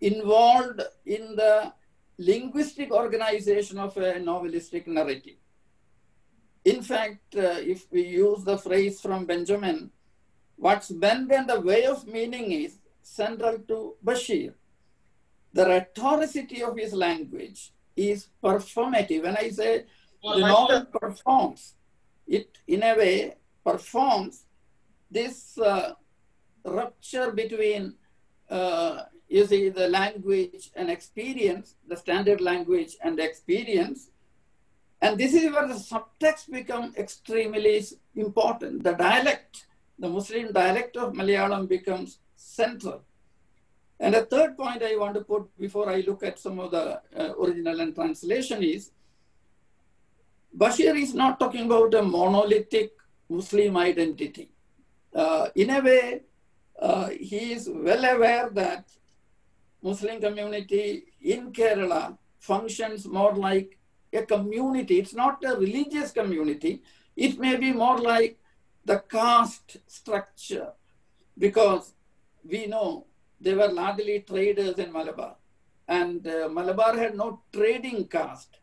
Speaker 3: involved in the linguistic organization of a novelistic narrative. In fact, uh, if we use the phrase from Benjamin, what's bent and the way of meaning is central to Bashir. The rhetoricity of his language is performative. When I say well, the novel performs, it in a way performs this uh, rupture between, uh, you see, the language and experience, the standard language and experience. And this is where the subtext become extremely important. The dialect, the Muslim dialect of Malayalam becomes central. And a third point I want to put before I look at some of the uh, original and translation is Bashir is not talking about a monolithic Muslim identity. Uh, in a way, uh, he is well aware that Muslim community in Kerala functions more like a community. It's not a religious community. It may be more like the caste structure because we know they were largely traders in Malabar and uh, Malabar had no trading caste.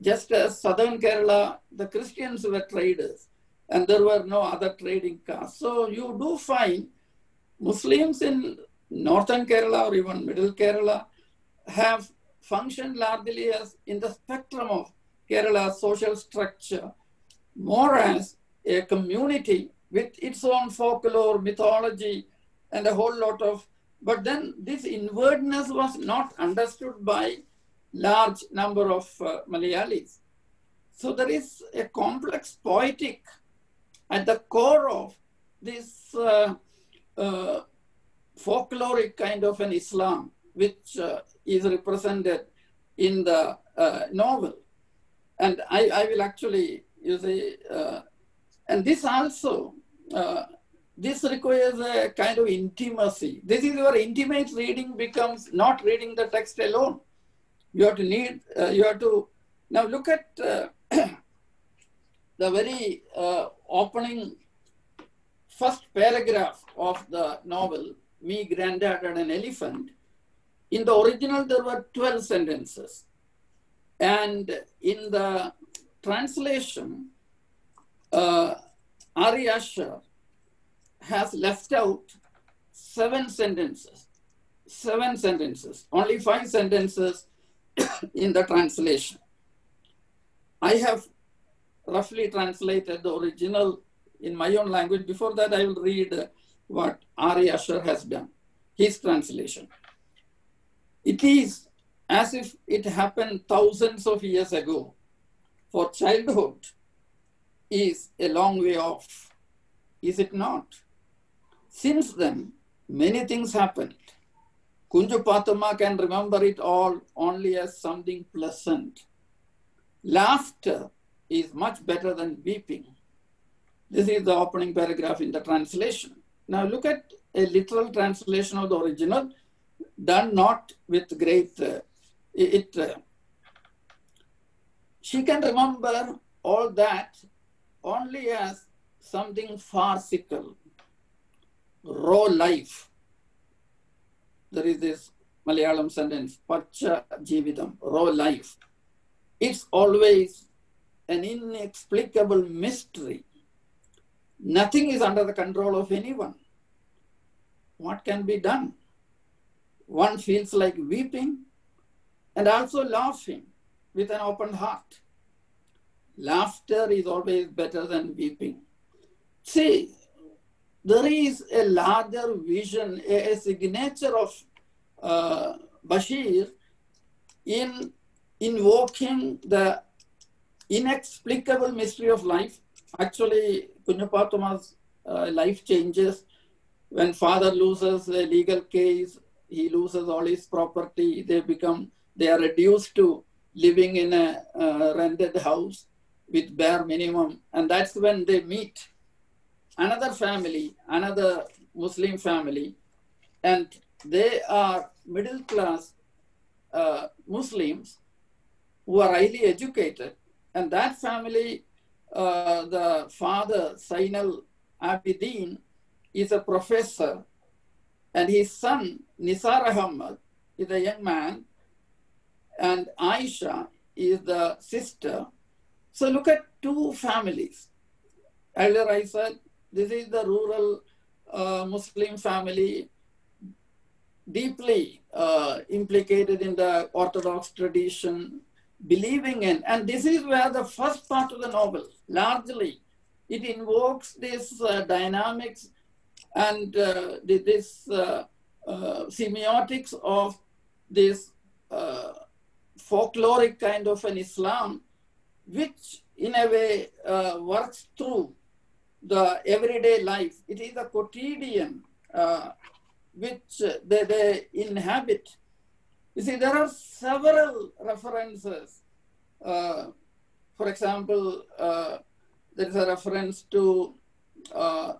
Speaker 3: Just as southern Kerala, the Christians were traders and there were no other trading castes. So you do find Muslims in northern Kerala or even middle Kerala have functioned largely as in the spectrum of Kerala's social structure, more as a community with its own folklore, mythology, and a whole lot of, but then this inwardness was not understood by large number of uh, Malayalis. So there is a complex poetic at the core of this uh, uh, folkloric kind of an Islam, which uh, is represented in the uh, novel. And I, I will actually, you see, uh, and this also, uh, this requires a kind of intimacy. This is where intimate reading becomes not reading the text alone. You have to need, uh, you have to, now look at the very opening first paragraph of the novel, Me, Granddad, and an Elephant. In the original, there were 12 sentences. And in the translation, uh, R.E. Asher has left out seven sentences. Seven sentences, only five sentences in the translation. I have roughly translated the original in my own language. Before that, I will read what R.E. Asher has done, his translation. It is as if it happened thousands of years ago. For childhood is a long way off, is it not? Since then, many things happened. Kunjupathumma can remember it all only as something pleasant. Laughter is much better than weeping. This is the opening paragraph in the translation. Now look at a literal translation of the original, done not with great, uh, it, uh, she can remember all that only as something farcical, raw life. There is this Malayalam sentence, Pacha Jividam, raw life. It's always an inexplicable mystery. Nothing is under the control of anyone. What can be done? One feels like weeping and also laughing with an open heart. Laughter is always better than weeping. See, there is a larger vision, a, signature of uh, Bashir in invoking the inexplicable mystery of life. Actually, Kunjupathumma's uh, life changes when father loses a legal case, he loses all his property, they become, they are reduced to living in a uh, rented house with bare minimum. And that's when they meet another family, another Muslim family, and they are middle class uh, Muslims who are highly educated. And that family, uh, the father, Sainal Abidin, is a professor, and his son, Nisar Ahmad, is a young man, and Aisha is the sister so look at two families. Earlier I said this is the rural uh, Muslim family deeply uh, implicated in the Orthodox tradition, believing in, and this is where the first part of the novel, largely, it invokes this uh, dynamics and uh, this uh, uh, semiotics of this folkloric kind of an Islam which in a way uh, works through the everyday life. It is a quotidian uh, which uh, they, they inhabit. You see, there are several references. Uh, for example, uh, there is a reference to, uh,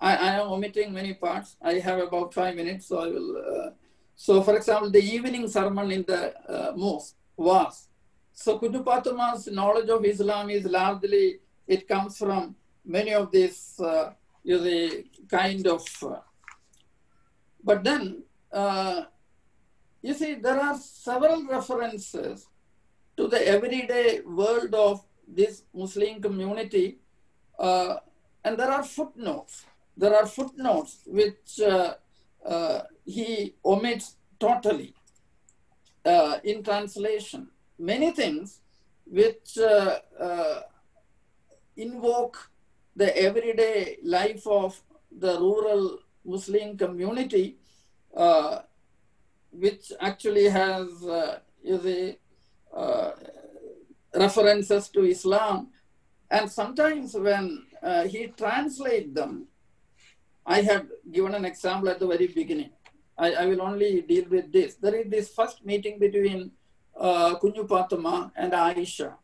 Speaker 3: I, I, am omitting many parts. I have about five minutes, so I will. Uh, so, for example, the evening sermon in the uh, mosque was. So, Kunjupathumma's knowledge of Islam is largely, it comes from many of these, uh, you know, the kind of. but then, you see, there are several references to the everyday world of this Muslim community, uh, and there are footnotes. There are footnotes which uh, uh, he omits totally in translation. Many things which invoke the everyday life of the rural Muslim community, uh, which actually has uh, the uh, references to Islam. And sometimes when uh, he translates them, I had given an example at the very beginning. I, I, will only deal with this. There is this first meeting between uh, Kunjupathumma and Aisha,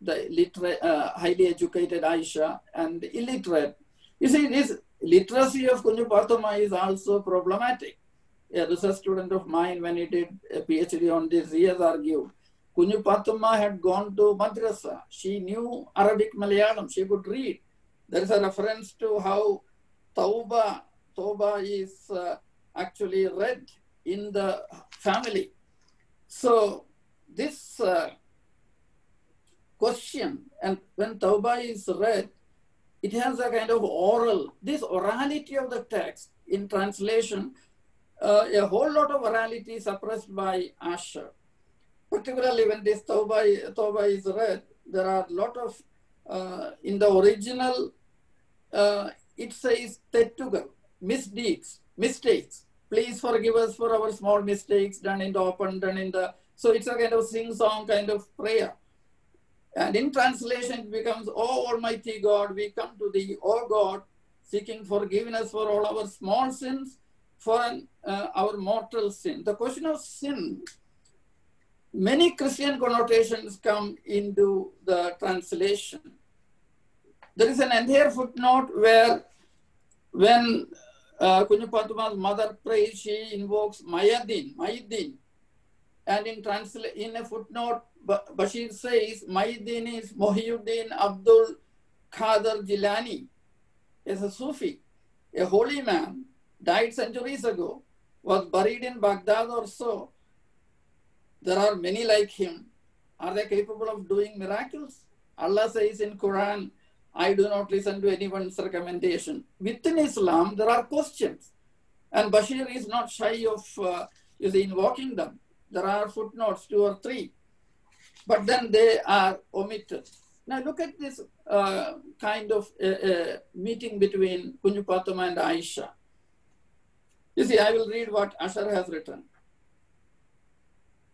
Speaker 3: the uh, highly educated Aisha and illiterate. You see, this literacy of Kunjupathumma is also problematic. A research student of mine, when he did a PhD on this, he has argued Kunjupathumma had gone to madrasa. She knew Arabic Malayalam. She could read. There is a reference to how Tauba, Tauba is uh, actually read in the family. So this uh, question, and when Tauba is read, it has a kind of oral, this orality of the text in translation, uh, a whole lot of orality suppressed by Asher particularly when this Tawbah is read, there are a lot of, uh, in the original, uh, it says Tettugal, misdeeds, mistakes. Please forgive us for our small mistakes done in the open, done in the, so it's a kind of sing-song kind of prayer. And in translation, it becomes, Oh Almighty God, we come to thee, oh God, seeking forgiveness for all our small sins, for uh, our mortal sin. The question of sin many Christian connotations come into the translation. There is an entire footnote where when uh, Kunjupathumma's mother prays, she invokes Mayadin, Mayadin. And in, transla- in a footnote, Bashir says Mayadin is Mohiuddin Abdul Khader Jilani, is a Sufi, a holy man, died centuries ago, was buried in Baghdad or so, there are many like him. Are they capable of doing miracles? Allah says in Quran, I do not listen to anyone's recommendation. Within Islam, there are questions. And Bashir is not shy of uh, invoking them. There are footnotes, two or three. But then they are omitted. Now look at this uh, kind of uh, uh meeting between Kunjupathumma and Aisha. You see, I will read what Asher has written.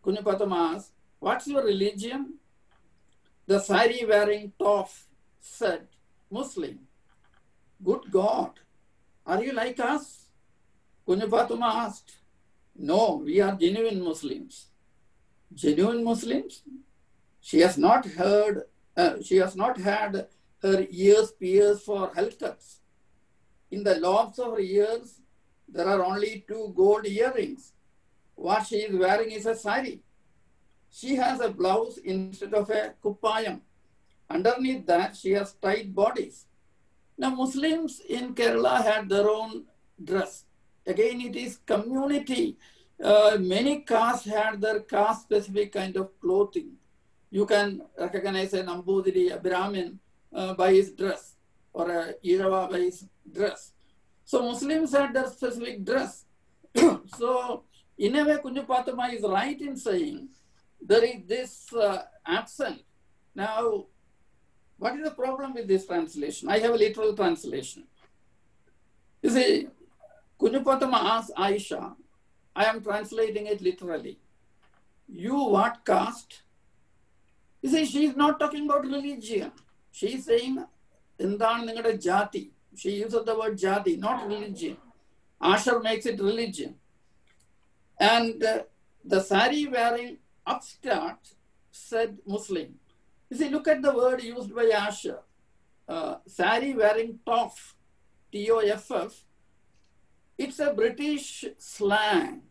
Speaker 3: Kunjupathumma asked, What's your religion? The sari wearing toff said, Muslim. Good God, are you like us? Kunjupathumma asked, No, we are genuine Muslims. Genuine Muslims? She has not heard, uh, she has not had her ears pierced for halqats. In the lobes of her ears, there are only two gold earrings what she is wearing is a sari. She has a blouse instead of a kupayam. Underneath that, she has tight bodies. Now, Muslims in Kerala had their own dress. Again, it is community. Uh, many castes had their caste-specific kind of clothing. You can recognize a Nambudiri, a Brahmin, uh, by his dress, or a Irava by his dress. So Muslims had their specific dress. so in a way, Kunjupathumma is right in saying there is this uh, absent. Now, what is the problem with this translation? I have a literal translation. You see, Kunjupathumma asks Aisha, I am translating it literally. You what caste? You see, she is not talking about religion. She is saying, എന്താണ് നിങ്ങളുടെ she uses the word jati, not religion. Asher makes it religion. And uh, the sari wearing upstart said Muslim. You see, look at the word used by Asher. Uh, sari wearing toff, T-O-F-F. It's a British slang.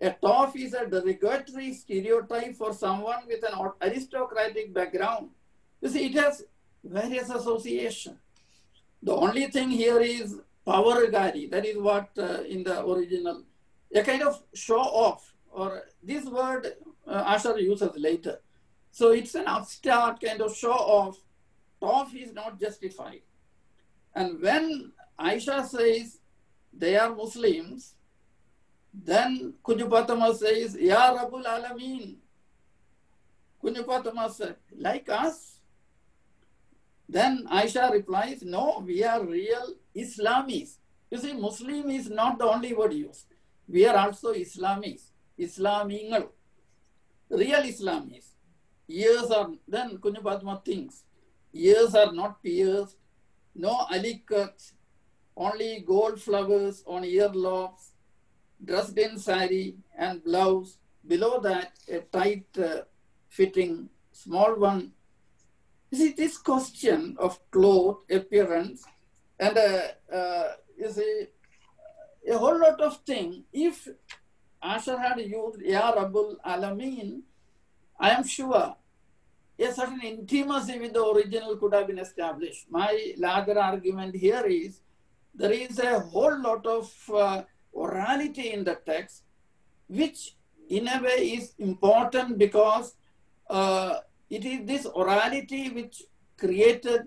Speaker 3: A toff is a derogatory stereotype for someone with an aristocratic background. You see, it has various associations. The only thing here is power gari. That is what uh, in the original, a kind of show off, or this word uh, uses later. So it's an upstart kind of show off. Off is not justified. And when Aisha says they are Muslims, then Kunjupathumma says, Ya Rabbul Alameen. Kunjupathumma said, like us? Then Aisha replies, no, we are real Islamis. You see, Muslim is not the only word used. We are also Islamis, Islamingal, real Islamis. Ears are, then Kunjupathumma thinks, ears are not pierced, no alikat, only gold flowers on earlobes, dressed in sari and blouse. Below that, a tight uh, fitting small one. You see, this question of cloth, appearance, and uh, uh, you see, a whole lot of things. If Asher had used Ya Rabbul Alameen, I am sure a certain intimacy with the original could have been established. My larger argument here is there is a whole lot of uh, orality in the text, which in a way is important because uh, it is this orality which created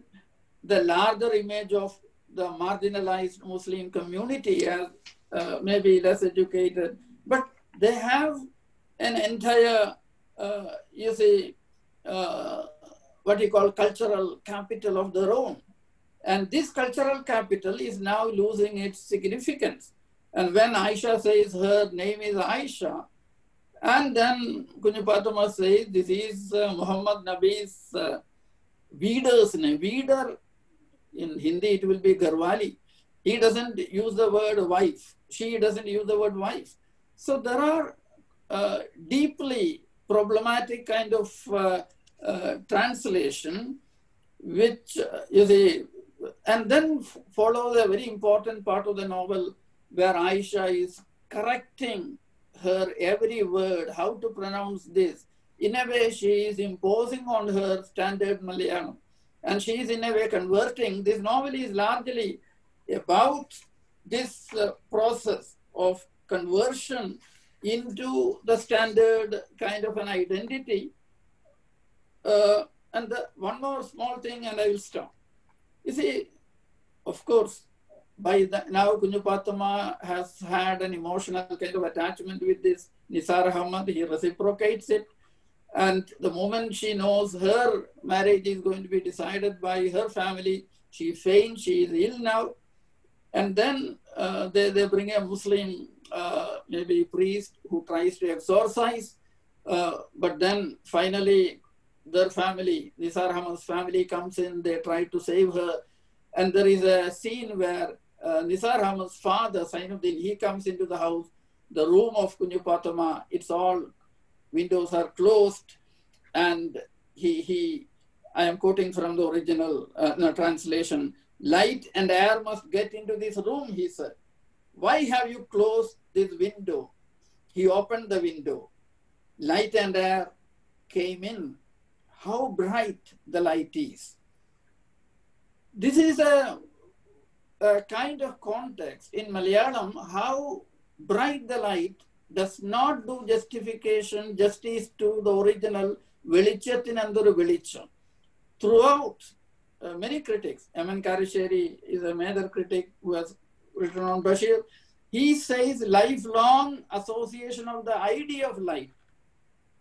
Speaker 3: the larger image of the marginalized Muslim community as uh, maybe less educated, but they have an entire, uh, you see, uh, what you call cultural capital of their own. And this cultural capital is now losing its significance. And when Aisha says her name is Aisha, and then Kunjupathumma says this is uh, Muhammad Nabi's uh, Veeder's name. In Hindi it will be Garwali. He doesn't use the word wife. She doesn't use the word wife. So there are uh, deeply problematic kind of uh, uh, translation, which uh, you see, and then follows a very important part of the novel where Aisha is correcting her every word, how to pronounce this. In a way, she is imposing on her standard Malayalam. And she is in a way converting. This novel is largely about this uh, process of conversion into the standard kind of an identity. Uh, and the, one more small thing, and I will stop. You see, of course, by the, now Kunjupathumma has had an emotional kind of attachment with this Nisar Ahmad. He reciprocates it. And the moment she knows her marriage is going to be decided by her family, she faints, she is ill now. And then uh, they, they bring a Muslim, uh, maybe priest, who tries to exorcise. Uh, but then finally, their family, Nisar Ahmad's family comes in, they try to save her. And there is a scene where uh, Nisar Ahmad's father, Sainuddin, he comes into the house, the room of Kunjupathumma, it's all, windows are closed, and he, he I am quoting from the original uh, no, translation, light and air must get into this room, he said. Why have you closed this window? He opened the window. Light and air came in. How bright the light is. This is a a kind of context in Malayalam, how bright the light does not do justification, justice to the original Velichatinandaru Velicham. Throughout, uh, many critics, M.N. Karassery is a major critic who has written on Bashir, he says lifelong association of the idea of light.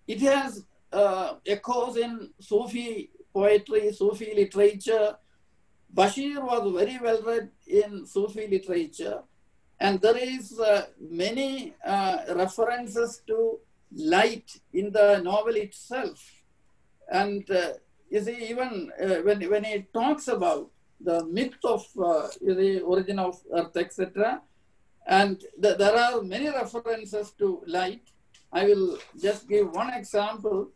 Speaker 3: It has uh, echoes in Sufi poetry, Sufi literature, Bashir was very well read in Sufi literature, and there is uh, many uh, references to light in the novel itself. And uh, you see, even uh, when, when he talks about the myth of uh, the origin of earth, etc., And th- there are many references to light. I will just give one example.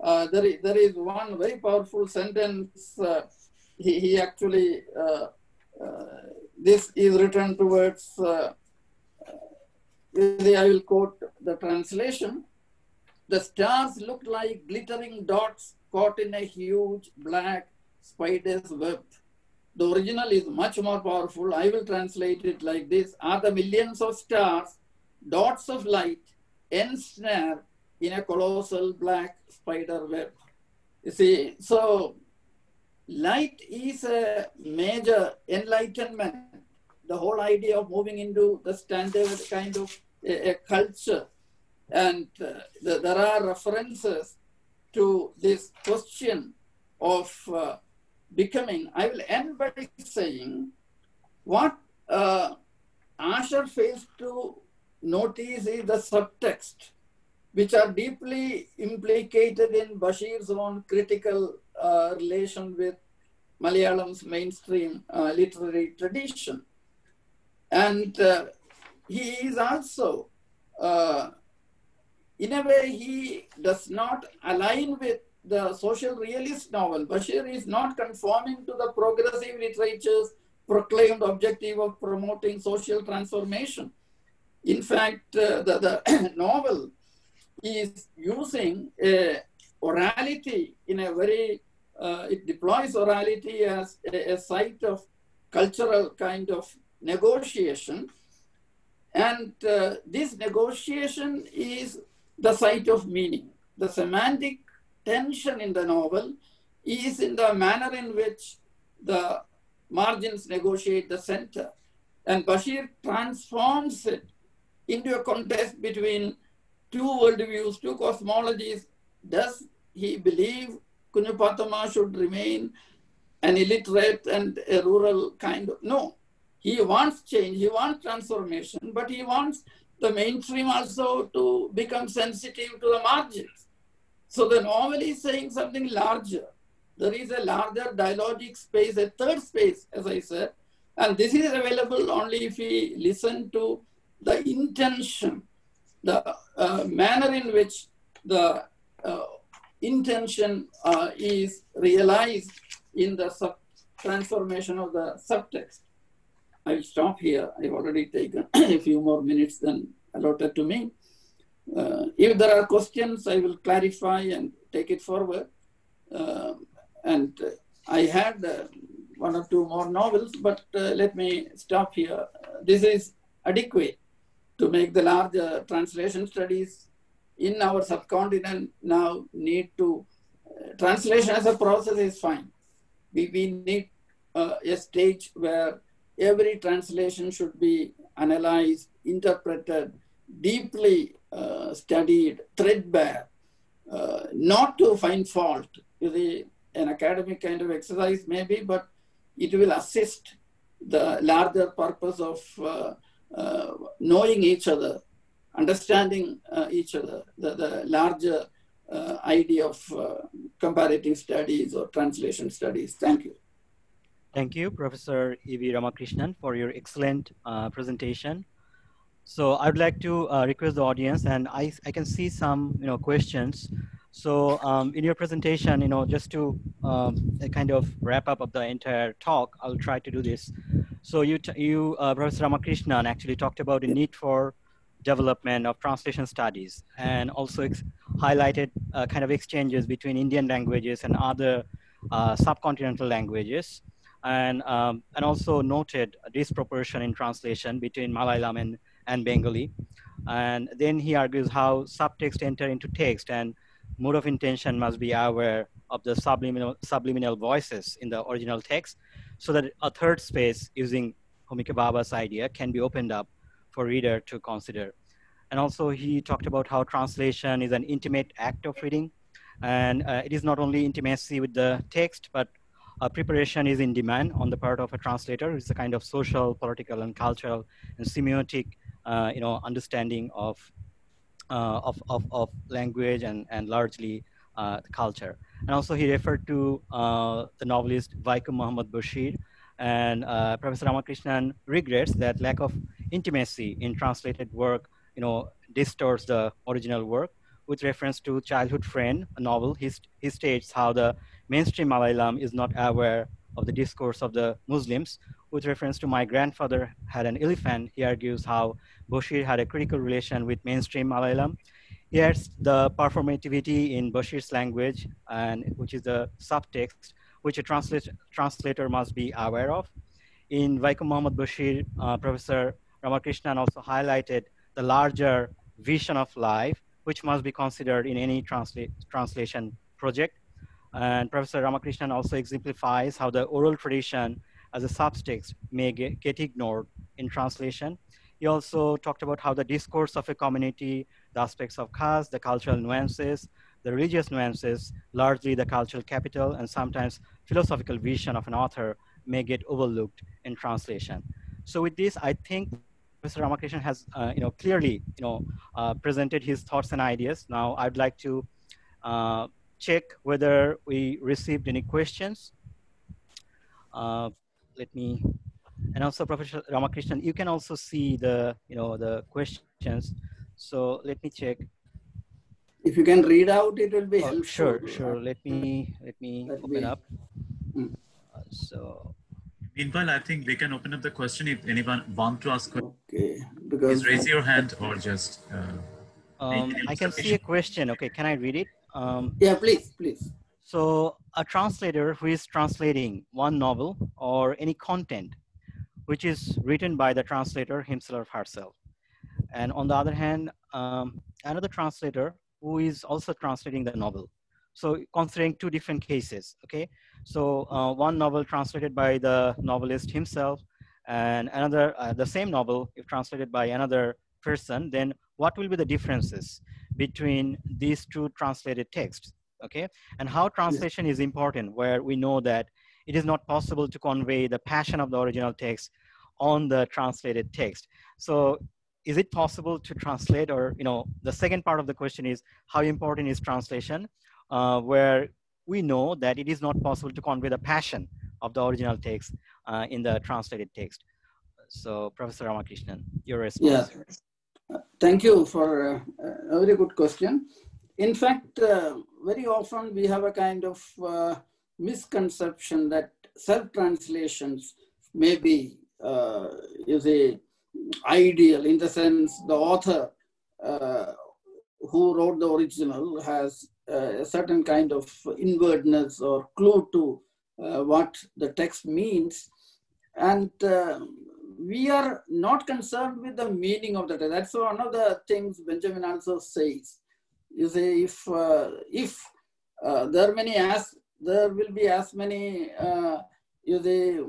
Speaker 3: Uh, there, is, there is one very powerful sentence. Uh, he, he actually, uh, uh this is written towards, uh, I will quote the translation. The stars looked like glittering dots caught in a huge black spider's web. The original is much more powerful. I will translate it like this. Are the millions of stars, dots of light, ensnared in a colossal black spider web? You see, so light is a major enlightenment. The whole idea of moving into the standard kind of a, a culture. And uh, the, there are references to this question of uh, becoming, I will end by saying what uh, Asher fails to notice is the subtext, which are deeply implicated in Bashir's own critical uh, relation with Malayalam's mainstream uh, literary tradition. And uh, he is also, uh, in a way, he does not align with the social realist novel. Bashir is not conforming to the progressive literature's proclaimed objective of promoting social transformation. In fact, uh, the, the novel is using orality in a very, uh, it deploys orality as a, a site of cultural kind of negotiation. And uh, this negotiation is the site of meaning. The semantic tension in the novel is in the manner in which the margins negotiate the center. And Bashir transforms it into a contest between two worldviews, two cosmologies. Does he believe Kunjupathumma should remain an illiterate and a rural kind of? No. He wants change, he wants transformation, but he wants the mainstream also to become sensitive to the margins. So the novel is saying something larger. There is a larger dialogic space, a third space, as I said. And this is available only if we listen to the intention, the uh, manner in which the uh, intention uh, is realized in the sub transformation of the subtext. I'll stop here. I've already taken a few more minutes than allotted to me. Uh, if there are questions, I will clarify and take it forward. Uh, and I had uh, one or two more novels, but let me stop here. This is adequate to make the larger translation studies in our subcontinent now need to, uh, translation as a process is fine. We, we need uh, a stage where every translation should be analyzed, interpreted, deeply uh, studied, threadbare, uh, not to find fault. You an academic kind of exercise maybe, but it will assist the larger purpose of uh, uh knowing each other, understanding uh, each other, the, the larger uh, idea of comparative studies or translation studies. Thank you.
Speaker 2: Thank you, Professor E.V. Ramakrishnan, for your excellent presentation. So I'd like to uh, request the audience, and I, I can see some you know questions. So um, in your presentation, you know, just to um, kind of wrap up of the entire talk, I'll try to do this. So you, you uh, Professor Ramakrishnan actually talked about the need for development of translation studies and also highlighted uh, kind of exchanges between Indian languages and other uh, subcontinental languages and, um, and also noted a disproportion in translation between Malayalam and and Bengali. And then he argues how subtext enter into text and mode of intention must be aware of the subliminal, subliminal voices in the original text so that a third space using Homi K. Bhabha's idea can be opened up for reader to consider. And also he talked about how translation is an intimate act of reading. And uh, it is not only intimacy with the text, but uh, preparation is in demand on the part of a translator. It's a kind of social, political, and cultural and semiotic you know, understanding of, uh, of, of, of, language and, and largely uh, culture. And also he referred to the novelist Vaikom Muhammad Bashir, and uh, Professor Ramakrishnan regrets that lack of intimacy in translated work, you know, distorts the original work. With reference to Childhood Friend, a novel, he, he states how the mainstream Malayalam is not aware of the discourse of the Muslims. With reference to My Grandfather Had an Elephant, he argues how Bashir had a critical relation with mainstream Malayalam. Here's the performativity in Bashir's language, and which is the subtext, which a translate, translator must be aware of. In Vaikom Muhammad Bashir, uh, Professor Ramakrishnan also highlighted the larger vision of life, which must be considered in any transla translation project. And Professor Ramakrishnan also exemplifies how the oral tradition as a subtext may get, get ignored in translation. He also talked about how the discourse of a community, the aspects of caste, the cultural nuances, the religious nuances, largely the cultural capital, and sometimes philosophical vision of an author may get overlooked in translation. So with this, I think Mr. Ramakrishnan has, uh, you know, clearly, you know, uh, presented his thoughts and ideas. Now, I'd like to uh, check whether we received any questions. Uh, let me, and also Professor Ramakrishnan, you can also see the, you know, the questions. So let me check.
Speaker 3: If you can read out, it will be oh, helpful.
Speaker 2: Sure, sure. Let me, let me that open up. Mm. so.
Speaker 1: Meanwhile, I think we can open up the question if anyone want to ask.
Speaker 3: Okay,
Speaker 1: because raise your hand or just. Uh,
Speaker 2: um, I can see a question. Okay, can I read it? Um,
Speaker 3: yeah, please, please.
Speaker 2: So a translator who is translating one novel or any content which is written by the translator himself or herself. And on the other hand, um, another translator who is also translating the novel. So considering two different cases, okay? So uh, one novel translated by the novelist himself and another, uh, the same novel if translated by another person, then what will be the differences between these two translated texts, okay? And how translation is important where we know that it is not possible to convey the passion of the original text on the translated text. So is it possible to translate or, you know, the second part of the question is how important is translation uh, where we know that it is not possible to convey the passion of the original text uh, in the translated text. So Professor Ramakrishnan, your response.
Speaker 3: Yeah. Thank you for uh, a very good question. In fact, uh, very often we have a kind of uh, misconception that self-translations may be uh, is a ideal in the sense the author uh, who wrote the original has uh, a certain kind of inwardness or clue to what the text means. And we are not concerned with the meaning of the text. That's one of the things Benjamin also says. You say if uh, if uh, there are many as there will be as many uh, you say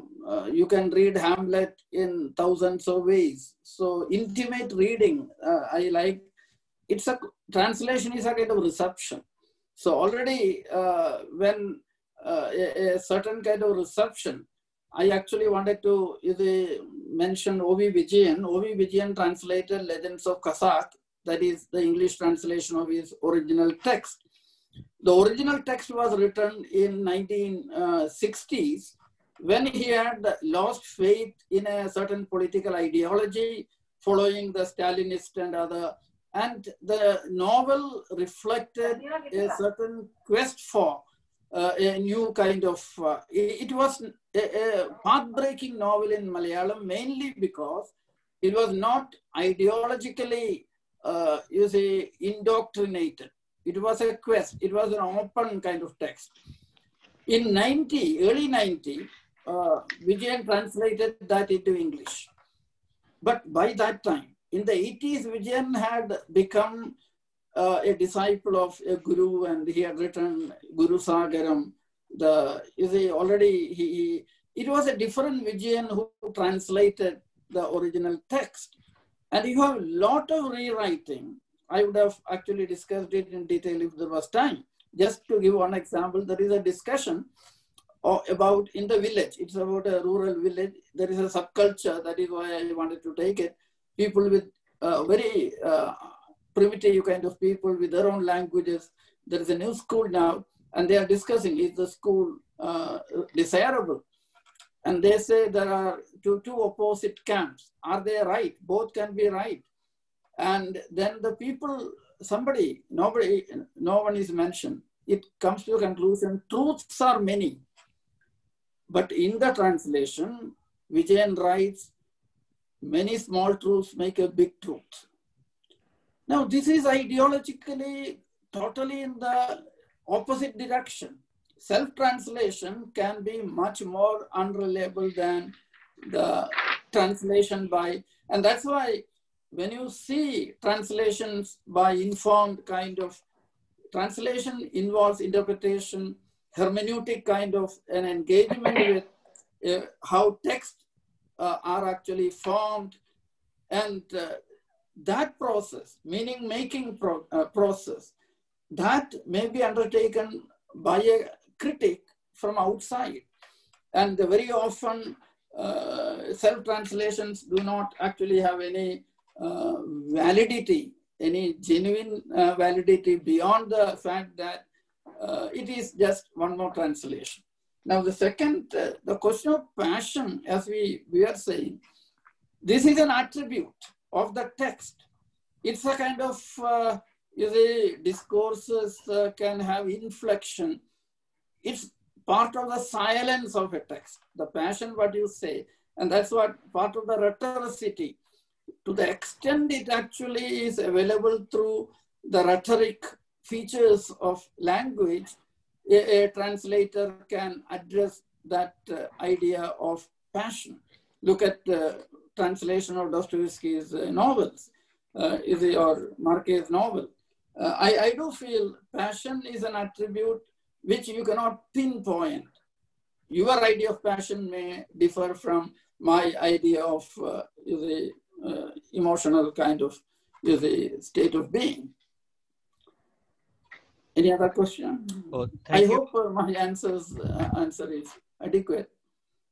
Speaker 3: you can read Hamlet in thousands of ways. So intimate reading, I like. It's a translation is a kind of reception. So already when a, a certain kind of reception I actually wanted to mention O.V. Vijayan. O.V. Vijayan translated Legends of Khasak, that is the English translation of his original text. The original text was written in 1960s when he had lost faith in a certain political ideology following the Stalinist and other. And the novel reflected a certain quest for uh, a new kind of, uh, it, was a, a heartbreaking novel in Malayalam mainly because it was not ideologically, uh, you say, indoctrinated. It was a quest. It was an open kind of text. In 90, early 90, uh, Vijayan translated that into English. But by that time, in the 80s, Vijayan had become uh, a disciple of a guru and he had written Guru Sagaram. The, you see, already he, he, it was a different Vijayan who translated the original text. And you have a lot of rewriting. I would have actually discussed it in detail if there was time. Just to give one example, there is a discussion about in the village. It's about a rural village. There is a subculture. That is why I wanted to take it. People with uh, very uh, primitive kind of people with their own languages. There is a new school now, and they are discussing is the school uh, desirable? And they say there are to two opposite camps. Are they right? Both can be right. And then the people, somebody, nobody, no one is mentioned. It comes to a conclusion, truths are many. But in the translation, Vijayan writes, many small truths make a big truth. Now, this is ideologically totally in the opposite direction. Self-translation can be much more unreliable than the translation by, and that's why when you see translations by informed kind of, translation involves interpretation, hermeneutic kind of an engagement with uh, how text uh, are actually formed and uh, that process, meaning making pro uh, process, that may be undertaken by a critic from outside. And very often uh, self-translations do not actually have any uh, validity, any genuine uh, validity beyond the fact that uh, it is just one more translation. Now the second, uh, the question of passion, as we, we are saying, this is an attribute of the text. It's a kind of, uh, you see, discourses can have inflection. It's part of the silence of a text, the passion, what you say. And that's what part of the rhetoricity. To the extent it actually is available through the rhetoric features of language, a, a translator can address that uh, idea of passion. Look at the translation of Dostoevsky's uh, novels, uh, or Marquez novel. Uh, I, I do feel passion is an attribute which you cannot pinpoint. Your idea of passion may differ from my idea of uh, the uh, emotional kind of the state of being. Any other question?
Speaker 2: Oh,
Speaker 3: I
Speaker 2: you.
Speaker 3: hope uh, my answers uh, answer is adequate.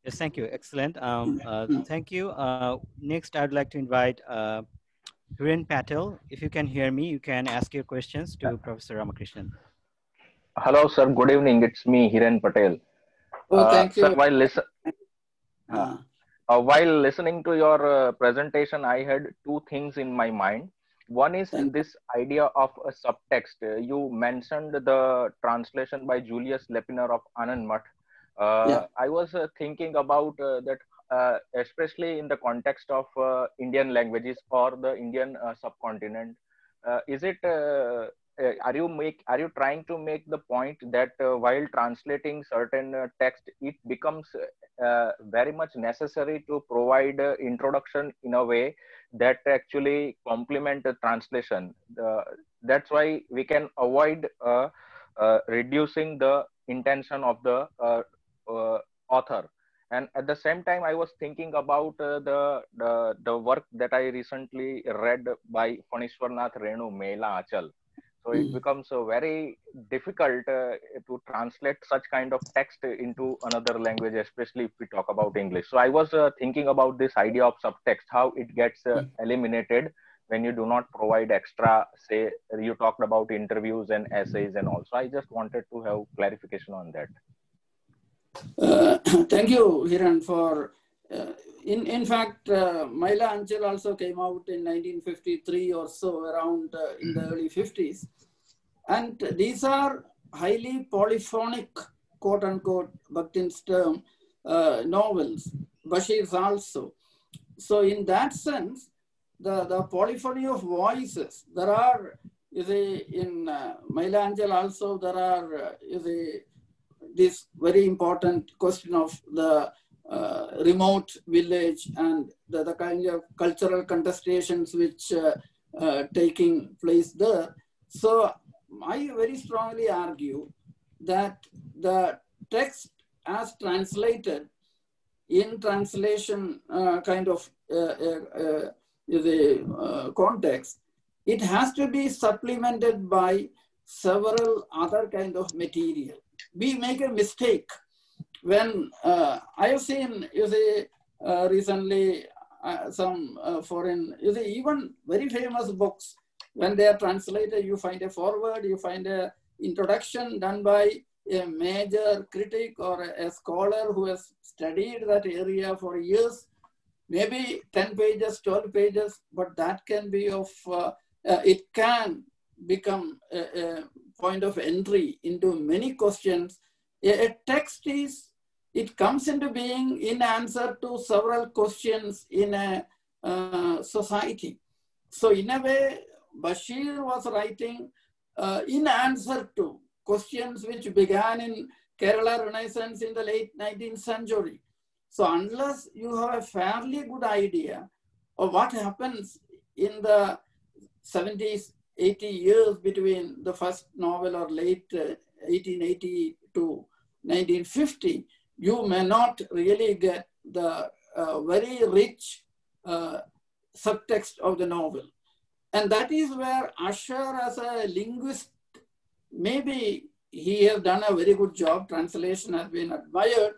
Speaker 2: Yes, thank you. Excellent. Um, uh,
Speaker 3: Mm.
Speaker 2: thank you. Uh, next, I'd like to invite uh, Hiren Patel. If you can hear me, you can ask your questions to Professor Ramakrishnan.
Speaker 4: Hello, sir. Good evening. It's me, Hiren Patel.
Speaker 3: Oh,
Speaker 4: Uh,
Speaker 3: thank
Speaker 4: Sir, while, listen,
Speaker 3: Uh,
Speaker 4: uh, while listening to your uh, presentation, I had two things in my mind. One is
Speaker 3: Thank-
Speaker 4: this idea of a subtext. Uh, you mentioned the translation by Julius Lipner of Anand. Uh,
Speaker 3: Yeah.
Speaker 4: I was uh, thinking about uh, that, uh, especially in the context of uh, Indian languages or the Indian uh, subcontinent. Uh, is it uh, uh, are you make are you trying to make the point that uh, while translating certain uh, text it becomes uh, very much necessary to provide uh, introduction in a way that actually complement the translation? Uh, that's why we can avoid uh, uh, reducing the intention of the uh, uh, author. And at the same time i was thinking about uh, the, the the work that i recently read by Phanishwarnath renu Maila Anchal so it
Speaker 3: Mm.
Speaker 4: becomes uh, very difficult uh, to translate such kind of text into another language especially if we talk about english so i was uh, thinking about this idea of subtext how it gets uh,
Speaker 3: Mm.
Speaker 4: eliminated when you do not provide extra say you talked about interviews and essays and also i just wanted to have clarification on that
Speaker 3: Uh, thank you, Hiran, for. Uh, in, in fact, uh, Maila Anchal also came out in 1953 or so, around uh, in the early 50s. And these are highly polyphonic, quote unquote, Bakhtin's term, uh, novels. Bashir's also. So, in that sense, the, the polyphony of voices, there are, you see, in uh, Maila Anchal also, there are, uh, you see, this very important question of the uh, remote village and the, the kind of cultural contestations which uh, uh, taking place there. So I very strongly argue that the text as translated in translation uh, kind of uh, uh, the context, it has to be supplemented by several other kind of material we make a mistake when uh, I have seen, you see, uh, recently uh, some uh, foreign, you see, even very famous books, when they are translated, you find a foreword, you find a introduction done by a major critic or a, a scholar who has studied that area for years, maybe 10 pages, 12 pages, but that can be of, uh, uh, it can become a, a, point of entry into many questions. A, a, text is, it comes into being in answer to several questions in a uh, society. So in a way, Bashir was writing uh, in answer to questions which began in Kerala Renaissance in the late 19th century. So unless you have a fairly good idea of what happens in the 70s, 80 years between the first novel or late uh, 1880 to 1950, you may not really get the uh, very rich uh, subtext of the novel. And that is where Asher as a linguist, maybe he has done a very good job, translation has been admired,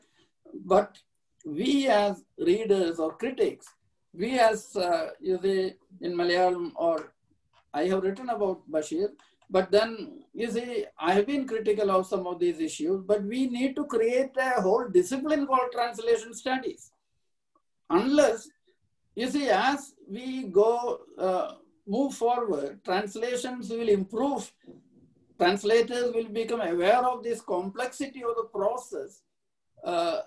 Speaker 3: but we as readers or critics, we as, uh, you see, in Malayalam or I have written about Bashir, but then you see, I have been critical of some of these issues, but we need to create a whole discipline called translation studies. Unless, you see, as we go, uh, move forward, translations will improve. Translators will become aware of this complexity of the process. Uh,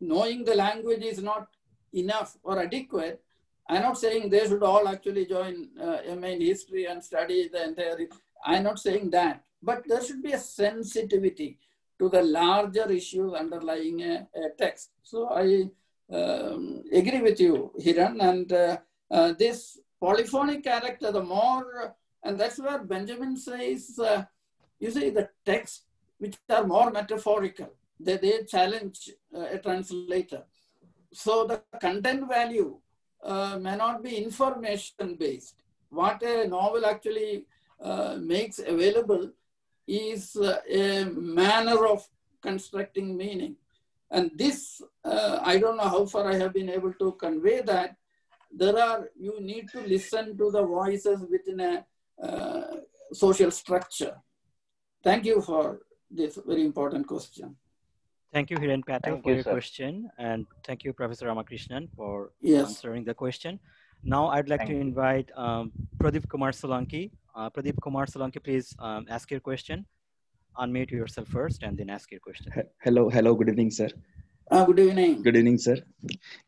Speaker 3: knowing the language is not enough or adequate, I'm not saying they should all actually join uh, MA in history and study the entire, I'm not saying that, but there should be a sensitivity to the larger issues underlying a, a text. So I um, agree with you, Hiran, and uh, uh, this polyphonic character, the more, and that's where Benjamin says, uh, you see the text which are more metaphorical, they, they challenge uh, a translator. So the content value uh, may not be information based. What a novel actually uh, makes available is uh, a manner of constructing meaning. And this, uh, I don't know how far I have been able to convey that. There are, you need to listen to the voices within a uh, social structure. Thank you for this very important question.
Speaker 2: Thank you, Hiren Patel, thank for you, your sir. question. And thank you, Professor Ramakrishnan, for yes. answering the question. Now, I'd like thank to you. invite um, Pradeep Kumar Solanki. Uh, Pradeep Kumar Solanki, please um, ask your question. Unmute yourself first and then ask your question.
Speaker 5: Hello, hello, good evening, sir.
Speaker 3: Uh, good evening.
Speaker 5: Good evening, sir.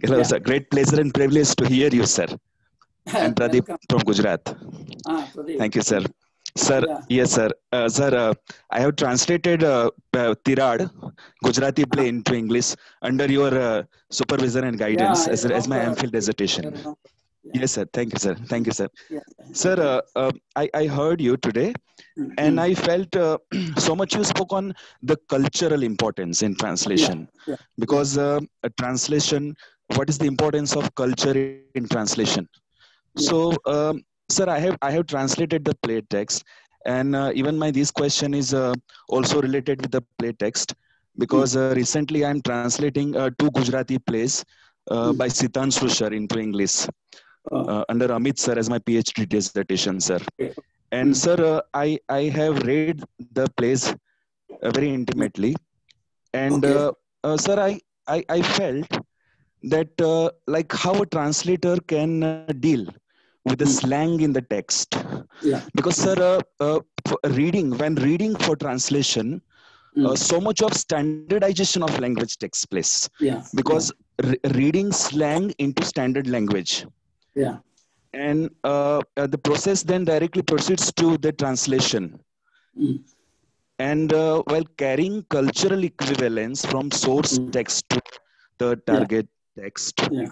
Speaker 5: Hello, yeah. sir. Great pleasure and privilege to hear you, sir. I'm Pradeep from Gujarat. Ah, Pradeep. Thank you, sir. Sir, yeah. yes, sir. Uh, sir, uh, I have translated uh, uh Tirad, Gujarati play into English under your uh, supervision and guidance yeah, as, as my MPhil dissertation. Yeah. Yes, sir. Thank you, sir. Thank you, sir. Sir, uh, I, I heard you today mm-hmm. and I felt so much you spoke on the cultural importance in translation because a translation, what is the importance of culture in translation? So, um, sir i have i have translated the play text and uh, even my this question is uh, also related with the play text because uh, recently i'm translating uh, two gujarati plays mm. by sitan Srushar into english oh. uh, under amit sir as my phd dissertation sir and mm. sir i i have read the plays very intimately and okay. sir I, I i felt that like how a translator can deal with the slang in the text. Yeah. Because, sir, uh, uh, reading, when reading for translation, mm. so much of standardization of language takes place. Yeah. Because yeah. Re- reading slang into standard language.
Speaker 3: Yeah.
Speaker 5: And uh, the process then directly proceeds to the translation. Mm. And uh, while carrying cultural equivalence from source mm. text to the target text, yeah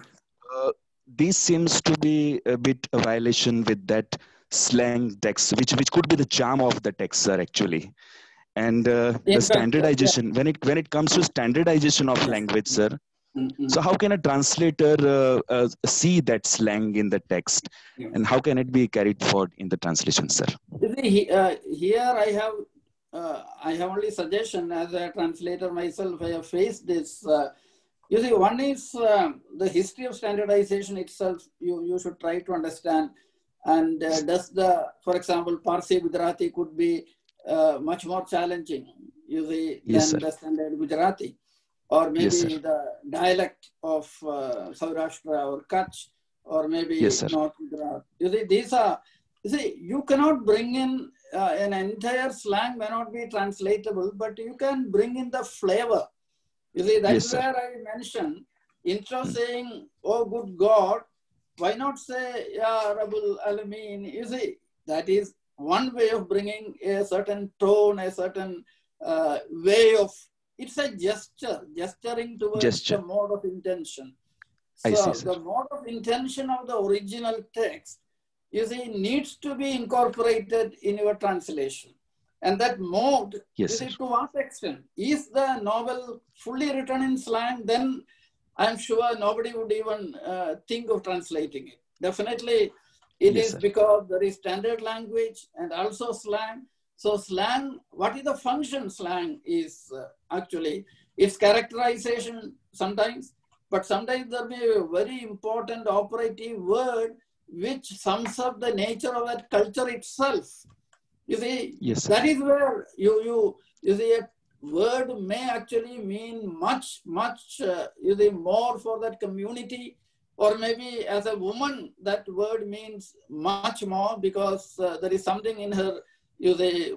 Speaker 5: this seems to be a bit a violation with that slang text, which which could be the charm of the text, sir, actually. And uh, the standardization, when it when it comes to standardization of language, sir. Mm-hmm. So how can a translator uh, uh, see that slang in the text, yeah. and how can it be carried forward in the translation, sir?
Speaker 3: Uh, here I have uh, I have only suggestion as a translator myself. I have faced this uh, you see, one is uh, the history of standardization itself, you, you should try to understand. And uh, does the, for example, Parsi Gujarati could be uh, much more challenging, you see, yes, than sir. the standard Gujarati. or maybe yes, the dialect of uh, Saurashtra or Kutch, or maybe yes, North Gujarat. You see, these are, you see, you cannot bring in uh, an entire slang may not be translatable, but you can bring in the flavor. You see, that's yes, where I mentioned, instead of saying, oh, good God, why not say, Ya Rabbul Alameen? You see, that is one way of bringing a certain tone, a certain uh, way of, it's a gesture, gesturing towards gesture. the mode of intention. So see, the mode of intention of the original text, you see, needs to be incorporated in your translation. And that mode, yes, to what extent? Is the novel fully written in slang? Then I'm sure nobody would even uh, think of translating it. Definitely, it yes, is sir. because there is standard language and also slang. So slang, what is the function slang is uh, actually, its characterization sometimes, but sometimes there may be a very important operative word which sums up the nature of that culture itself. You see, yes, that is where you, you, you see, a word may actually mean much, much, uh, you see, more for that community. Or maybe as a woman, that word means much more because uh, there is something in her, you see,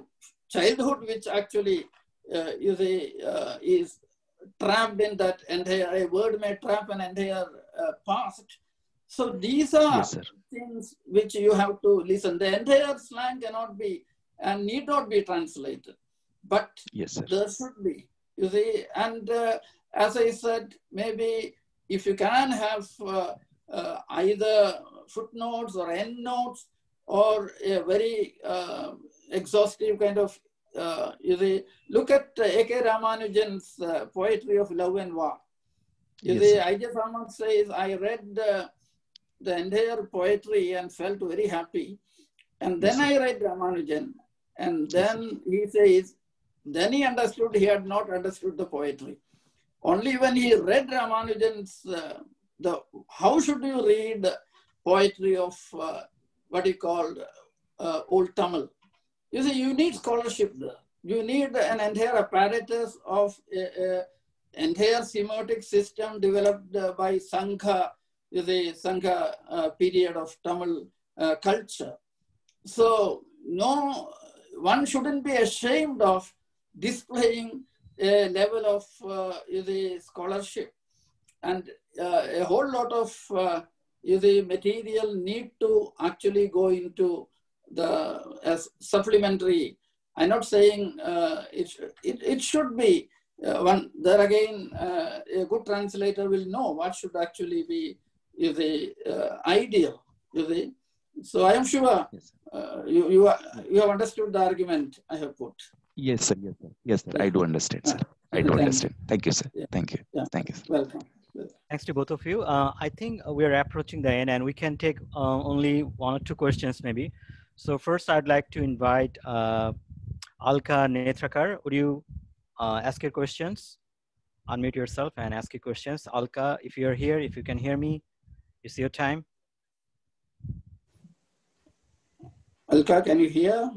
Speaker 3: childhood which actually, uh, you see, uh, is trapped in that entire, a word may trap an entire uh, past. So these are yes, things which you have to listen. The entire slang cannot be and need not be translated, but yes, there should be. You see, and uh, as I said, maybe if you can have uh, uh, either footnotes or endnotes or a very uh, exhaustive kind of uh, you see, look at uh, A.K. Ramanujan's uh, poetry of love and war. You yes, see, I.J. Samant says, I read uh, the entire poetry and felt very happy. And then yes, I read Ramanujan. And then he says, then he understood he had not understood the poetry. Only when he read Ramanujan's, uh, the how should you read poetry of uh, what he called uh, Old Tamil? You see, you need scholarship there. You need an entire apparatus of an entire semiotic system developed uh, by Sangam, the Sangam uh, period of Tamil uh, culture. So, no, one shouldn't be ashamed of displaying a level of uh, the scholarship and uh, a whole lot of uh, the material need to actually go into the as supplementary. I'm not saying uh, it, it, it should be uh, one there again uh, a good translator will know what should actually be the uh, ideal. The, so I am sure yes, uh, you you are, you have understood the argument I have put.
Speaker 5: Yes, sir. Yes, sir. Yes, sir. I do understand, sir. I do Thank understand. You. Thank you, sir. Yeah. Thank you. Yeah. Thank you. Sir.
Speaker 3: Welcome.
Speaker 2: Thanks to both of you. Uh, I think we're approaching the end and we can take uh, only one or two questions maybe. So first I'd like to invite uh, Alka Netrakar. Would you uh, ask your questions? Unmute yourself and ask your questions. Alka, if you're here, if you can hear me, it's your time.
Speaker 3: Alka, can you hear?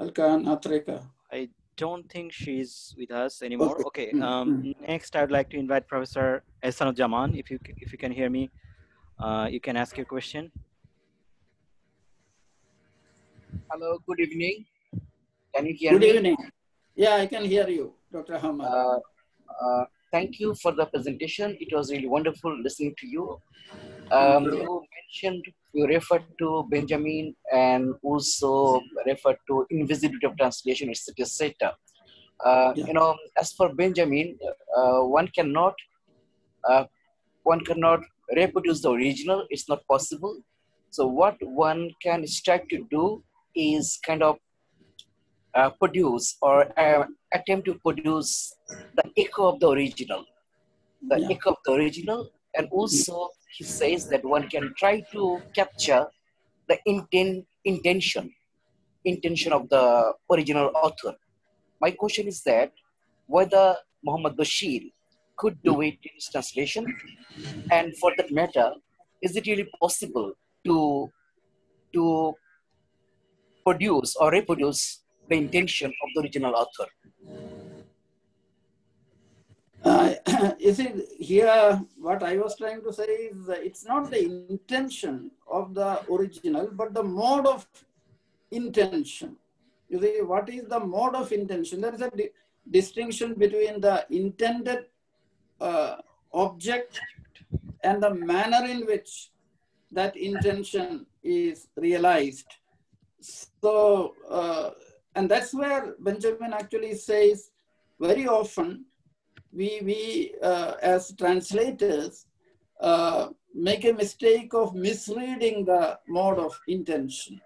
Speaker 3: Alka Natreka.
Speaker 2: I don't think she's with us anymore. Okay. okay. Um, mm -hmm. Next, I'd like to invite Professor Ehsanujaman. If you if you can hear me, uh, you can ask your question.
Speaker 6: Hello. Good evening. Can you hear
Speaker 3: good
Speaker 6: me?
Speaker 3: Good evening. Yeah, I can hear you, Dr. Hamad. Uh,
Speaker 6: uh, thank you for the presentation. It was really wonderful listening to you. Um, you mentioned you referred to Benjamin and also referred to invisibility of translation, etc., etc. Uh, yeah. You know, as for Benjamin, uh, one cannot uh, one cannot reproduce the original. It's not possible. So what one can strive to do is kind of uh, produce or uh, attempt to produce the echo of the original, the yeah. echo of the original, and also he says that one can try to capture the intent, intention, intention of the original author. My question is that whether Muhammad Bashir could do it in his translation, and for that matter, is it really possible to to produce or reproduce the intention of the original author?
Speaker 3: Uh, you see, here what I was trying to say is it's not the intention of the original, but the mode of intention. You see, what is the mode of intention? There is a di distinction between the intended uh, object and the manner in which that intention is realized. So, uh, and that's where Benjamin actually says very often we, we uh, as translators, uh, make a mistake of misreading the mode of intention.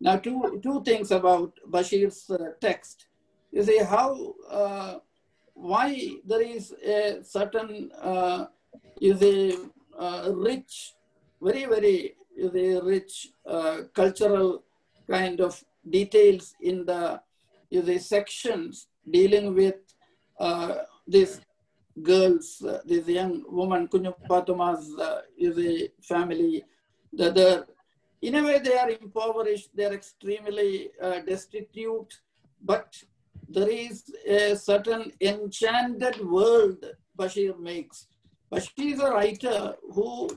Speaker 3: Now, two, two things about Bashir's uh, text. You see how, uh, why there is a certain, uh, is a uh, rich, very, very is a rich cultural kind of details in the, is a sections dealing with uh, these girls, uh, this young woman, Kunjupathumma's uh, is a family, the, the in a way they are impoverished, they're extremely uh, destitute, but there is a certain enchanted world Bashir makes. Bashir is a writer who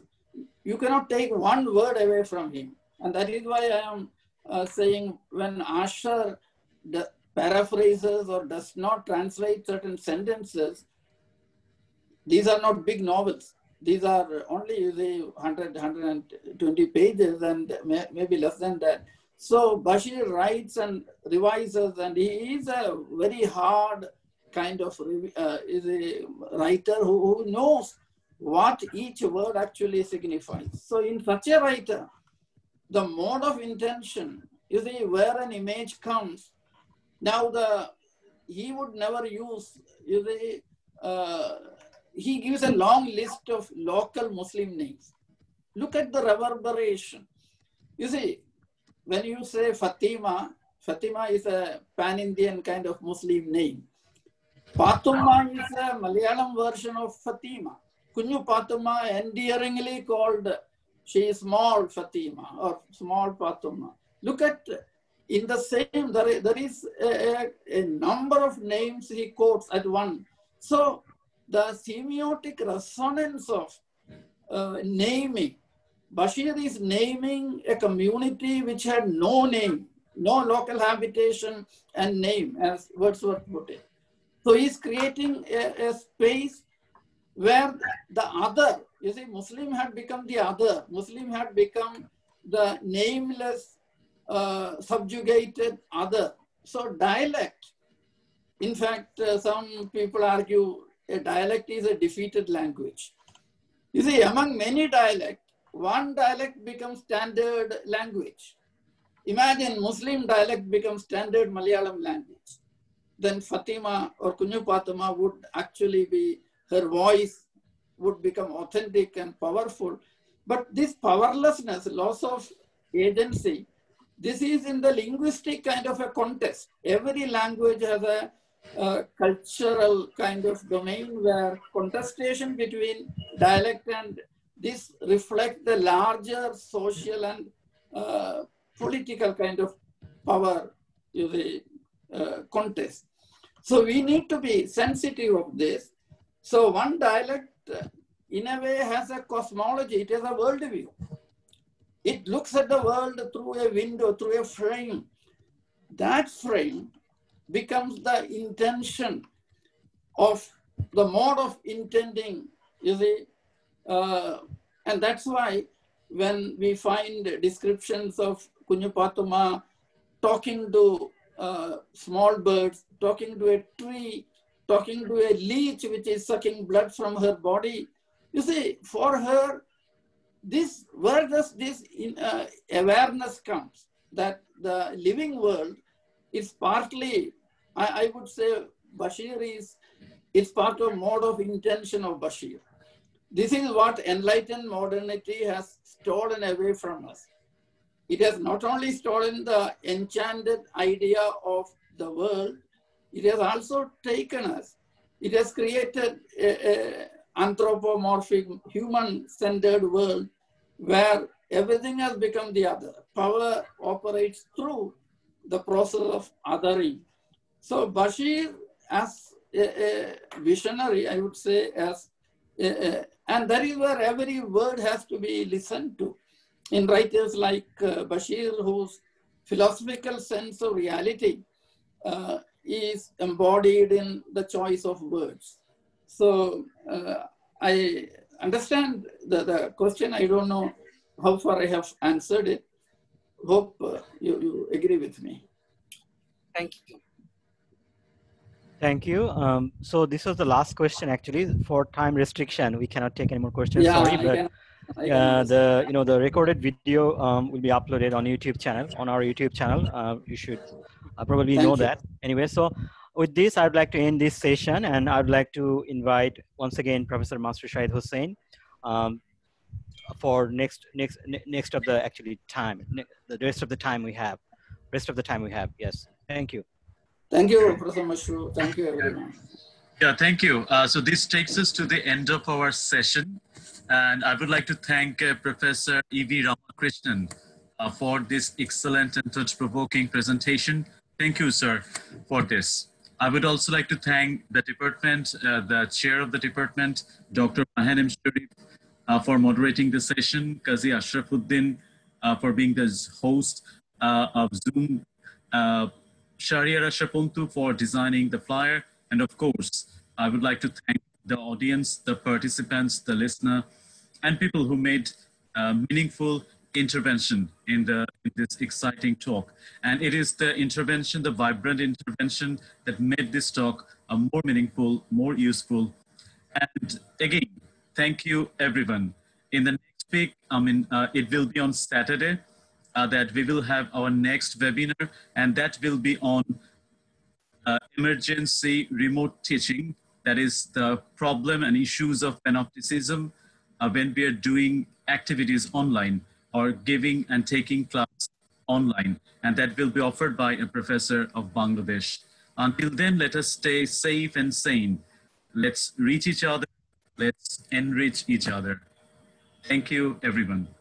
Speaker 3: you cannot take one word away from him. And that is why I am uh, saying when Asher paraphrases or does not translate certain sentences, these are not big novels these are only the 100, 120 pages and may, maybe less than that. So Bashir writes and revises and he is a very hard kind of uh, is a writer who, who knows what each word actually signifies. So in such a writer, the mode of intention, you see where an image comes. Now the he would never use you see uh, he gives a long list of local Muslim names. Look at the reverberation. You see, when you say Fatima, Fatima is a pan-Indian kind of Muslim name. Patuma is a Malayalam version of Fatima. Kunju Pathumma endearingly called, she is small Fatima or small Patuma. Look at, in the same, there, there is a, a number of names he quotes at one. So the semiotic resonance of uh, naming. Bashir is naming a community which had no name, no local habitation and name, as Wordsworth put it. So he's creating a, a space where the other, you see, Muslim had become the other. Muslim had become the nameless, uh, subjugated other. So dialect, in fact, uh, some people argue a dialect is a defeated language. You see, among many dialects, one dialect becomes standard language. Imagine Muslim dialect becomes standard Malayalam language. Then Fatima or Kunjupathumma would actually be, her voice would become authentic and powerful. But this powerlessness, loss of agency, this is in the linguistic kind of a context. Every language has a a cultural kind of domain where contestation between dialect and this reflect the larger social and uh, political kind of power you the uh, contest. So we need to be sensitive of this. So one dialect uh, in a way has a cosmology, it has a worldview. It looks at the world through a window, through a frame. That frame becomes the intention of the mode of intending, you see. Uh, and that's why when we find descriptions of Kunjupathumma talking to uh, small birds, talking to a tree, talking to a leech which is sucking blood from her body, you see, for her, this, where does this in, uh, awareness comes? That the living world is partly, I, I would say Bashir is, it's part of mode of intention of Bashir. This is what enlightened modernity has stolen away from us. It has not only stolen the enchanted idea of the world, it has also taken us. It has created an anthropomorphic, human-centered world where everything has become the other. Power operates through the process of othering. So Bashir, as a, a visionary, I would say, as a, and that is where every word has to be listened to. In writers like uh, Bashir, whose philosophical sense of reality uh, is embodied in the choice of words. So uh, I understand the, the question. I don't know how far I have answered it. Hope uh, you, you agree with me.
Speaker 6: Thank you.
Speaker 2: Thank you. Um, so this was the last question actually for time restriction. We cannot take any more questions.
Speaker 3: Yeah,
Speaker 2: Sorry,
Speaker 3: I
Speaker 2: but uh, the you know the recorded video um, will be uploaded on YouTube channel on our YouTube channel. Uh, you should uh, probably
Speaker 3: Thank
Speaker 2: know
Speaker 3: you.
Speaker 2: that anyway. So with this, I'd like to end this session, and I'd like to invite once again Professor Mashrur Shahid Hussain um, for next next next of the actually time the rest of the time we have rest of the time we have. Yes, thank you.
Speaker 3: Thank you, Professor Mashrur. Thank you, everyone.
Speaker 1: Yeah, thank you. Uh, so this takes us to the end of our session. And I would like to thank uh, Professor E.V. Ramakrishnan uh, for this excellent and thought-provoking presentation. Thank you, sir, for this. I would also like to thank the department, uh, the chair of the department, Dr. Mahanem Sharif, uh, for moderating the session, Kazi Ashrafuddin uh, for being the host uh, of Zoom, uh, Shariara Shapuntu for designing the flyer, and of course, I would like to thank the audience, the participants, the listener, and people who made uh, meaningful intervention in, the, in this exciting talk. And it is the intervention, the vibrant intervention that made this talk a more meaningful, more useful. And again, thank you everyone. In the next week, I mean, uh, it will be on Saturday uh, that we will have our next webinar and that will be on uh, emergency remote teaching. That is the problem and issues of panopticism uh, when we are doing activities online or giving and taking class online. And that will be offered by a professor of Bangladesh. Until then, let us stay safe and sane. Let's reach each other. Let's enrich each other. Thank you, everyone.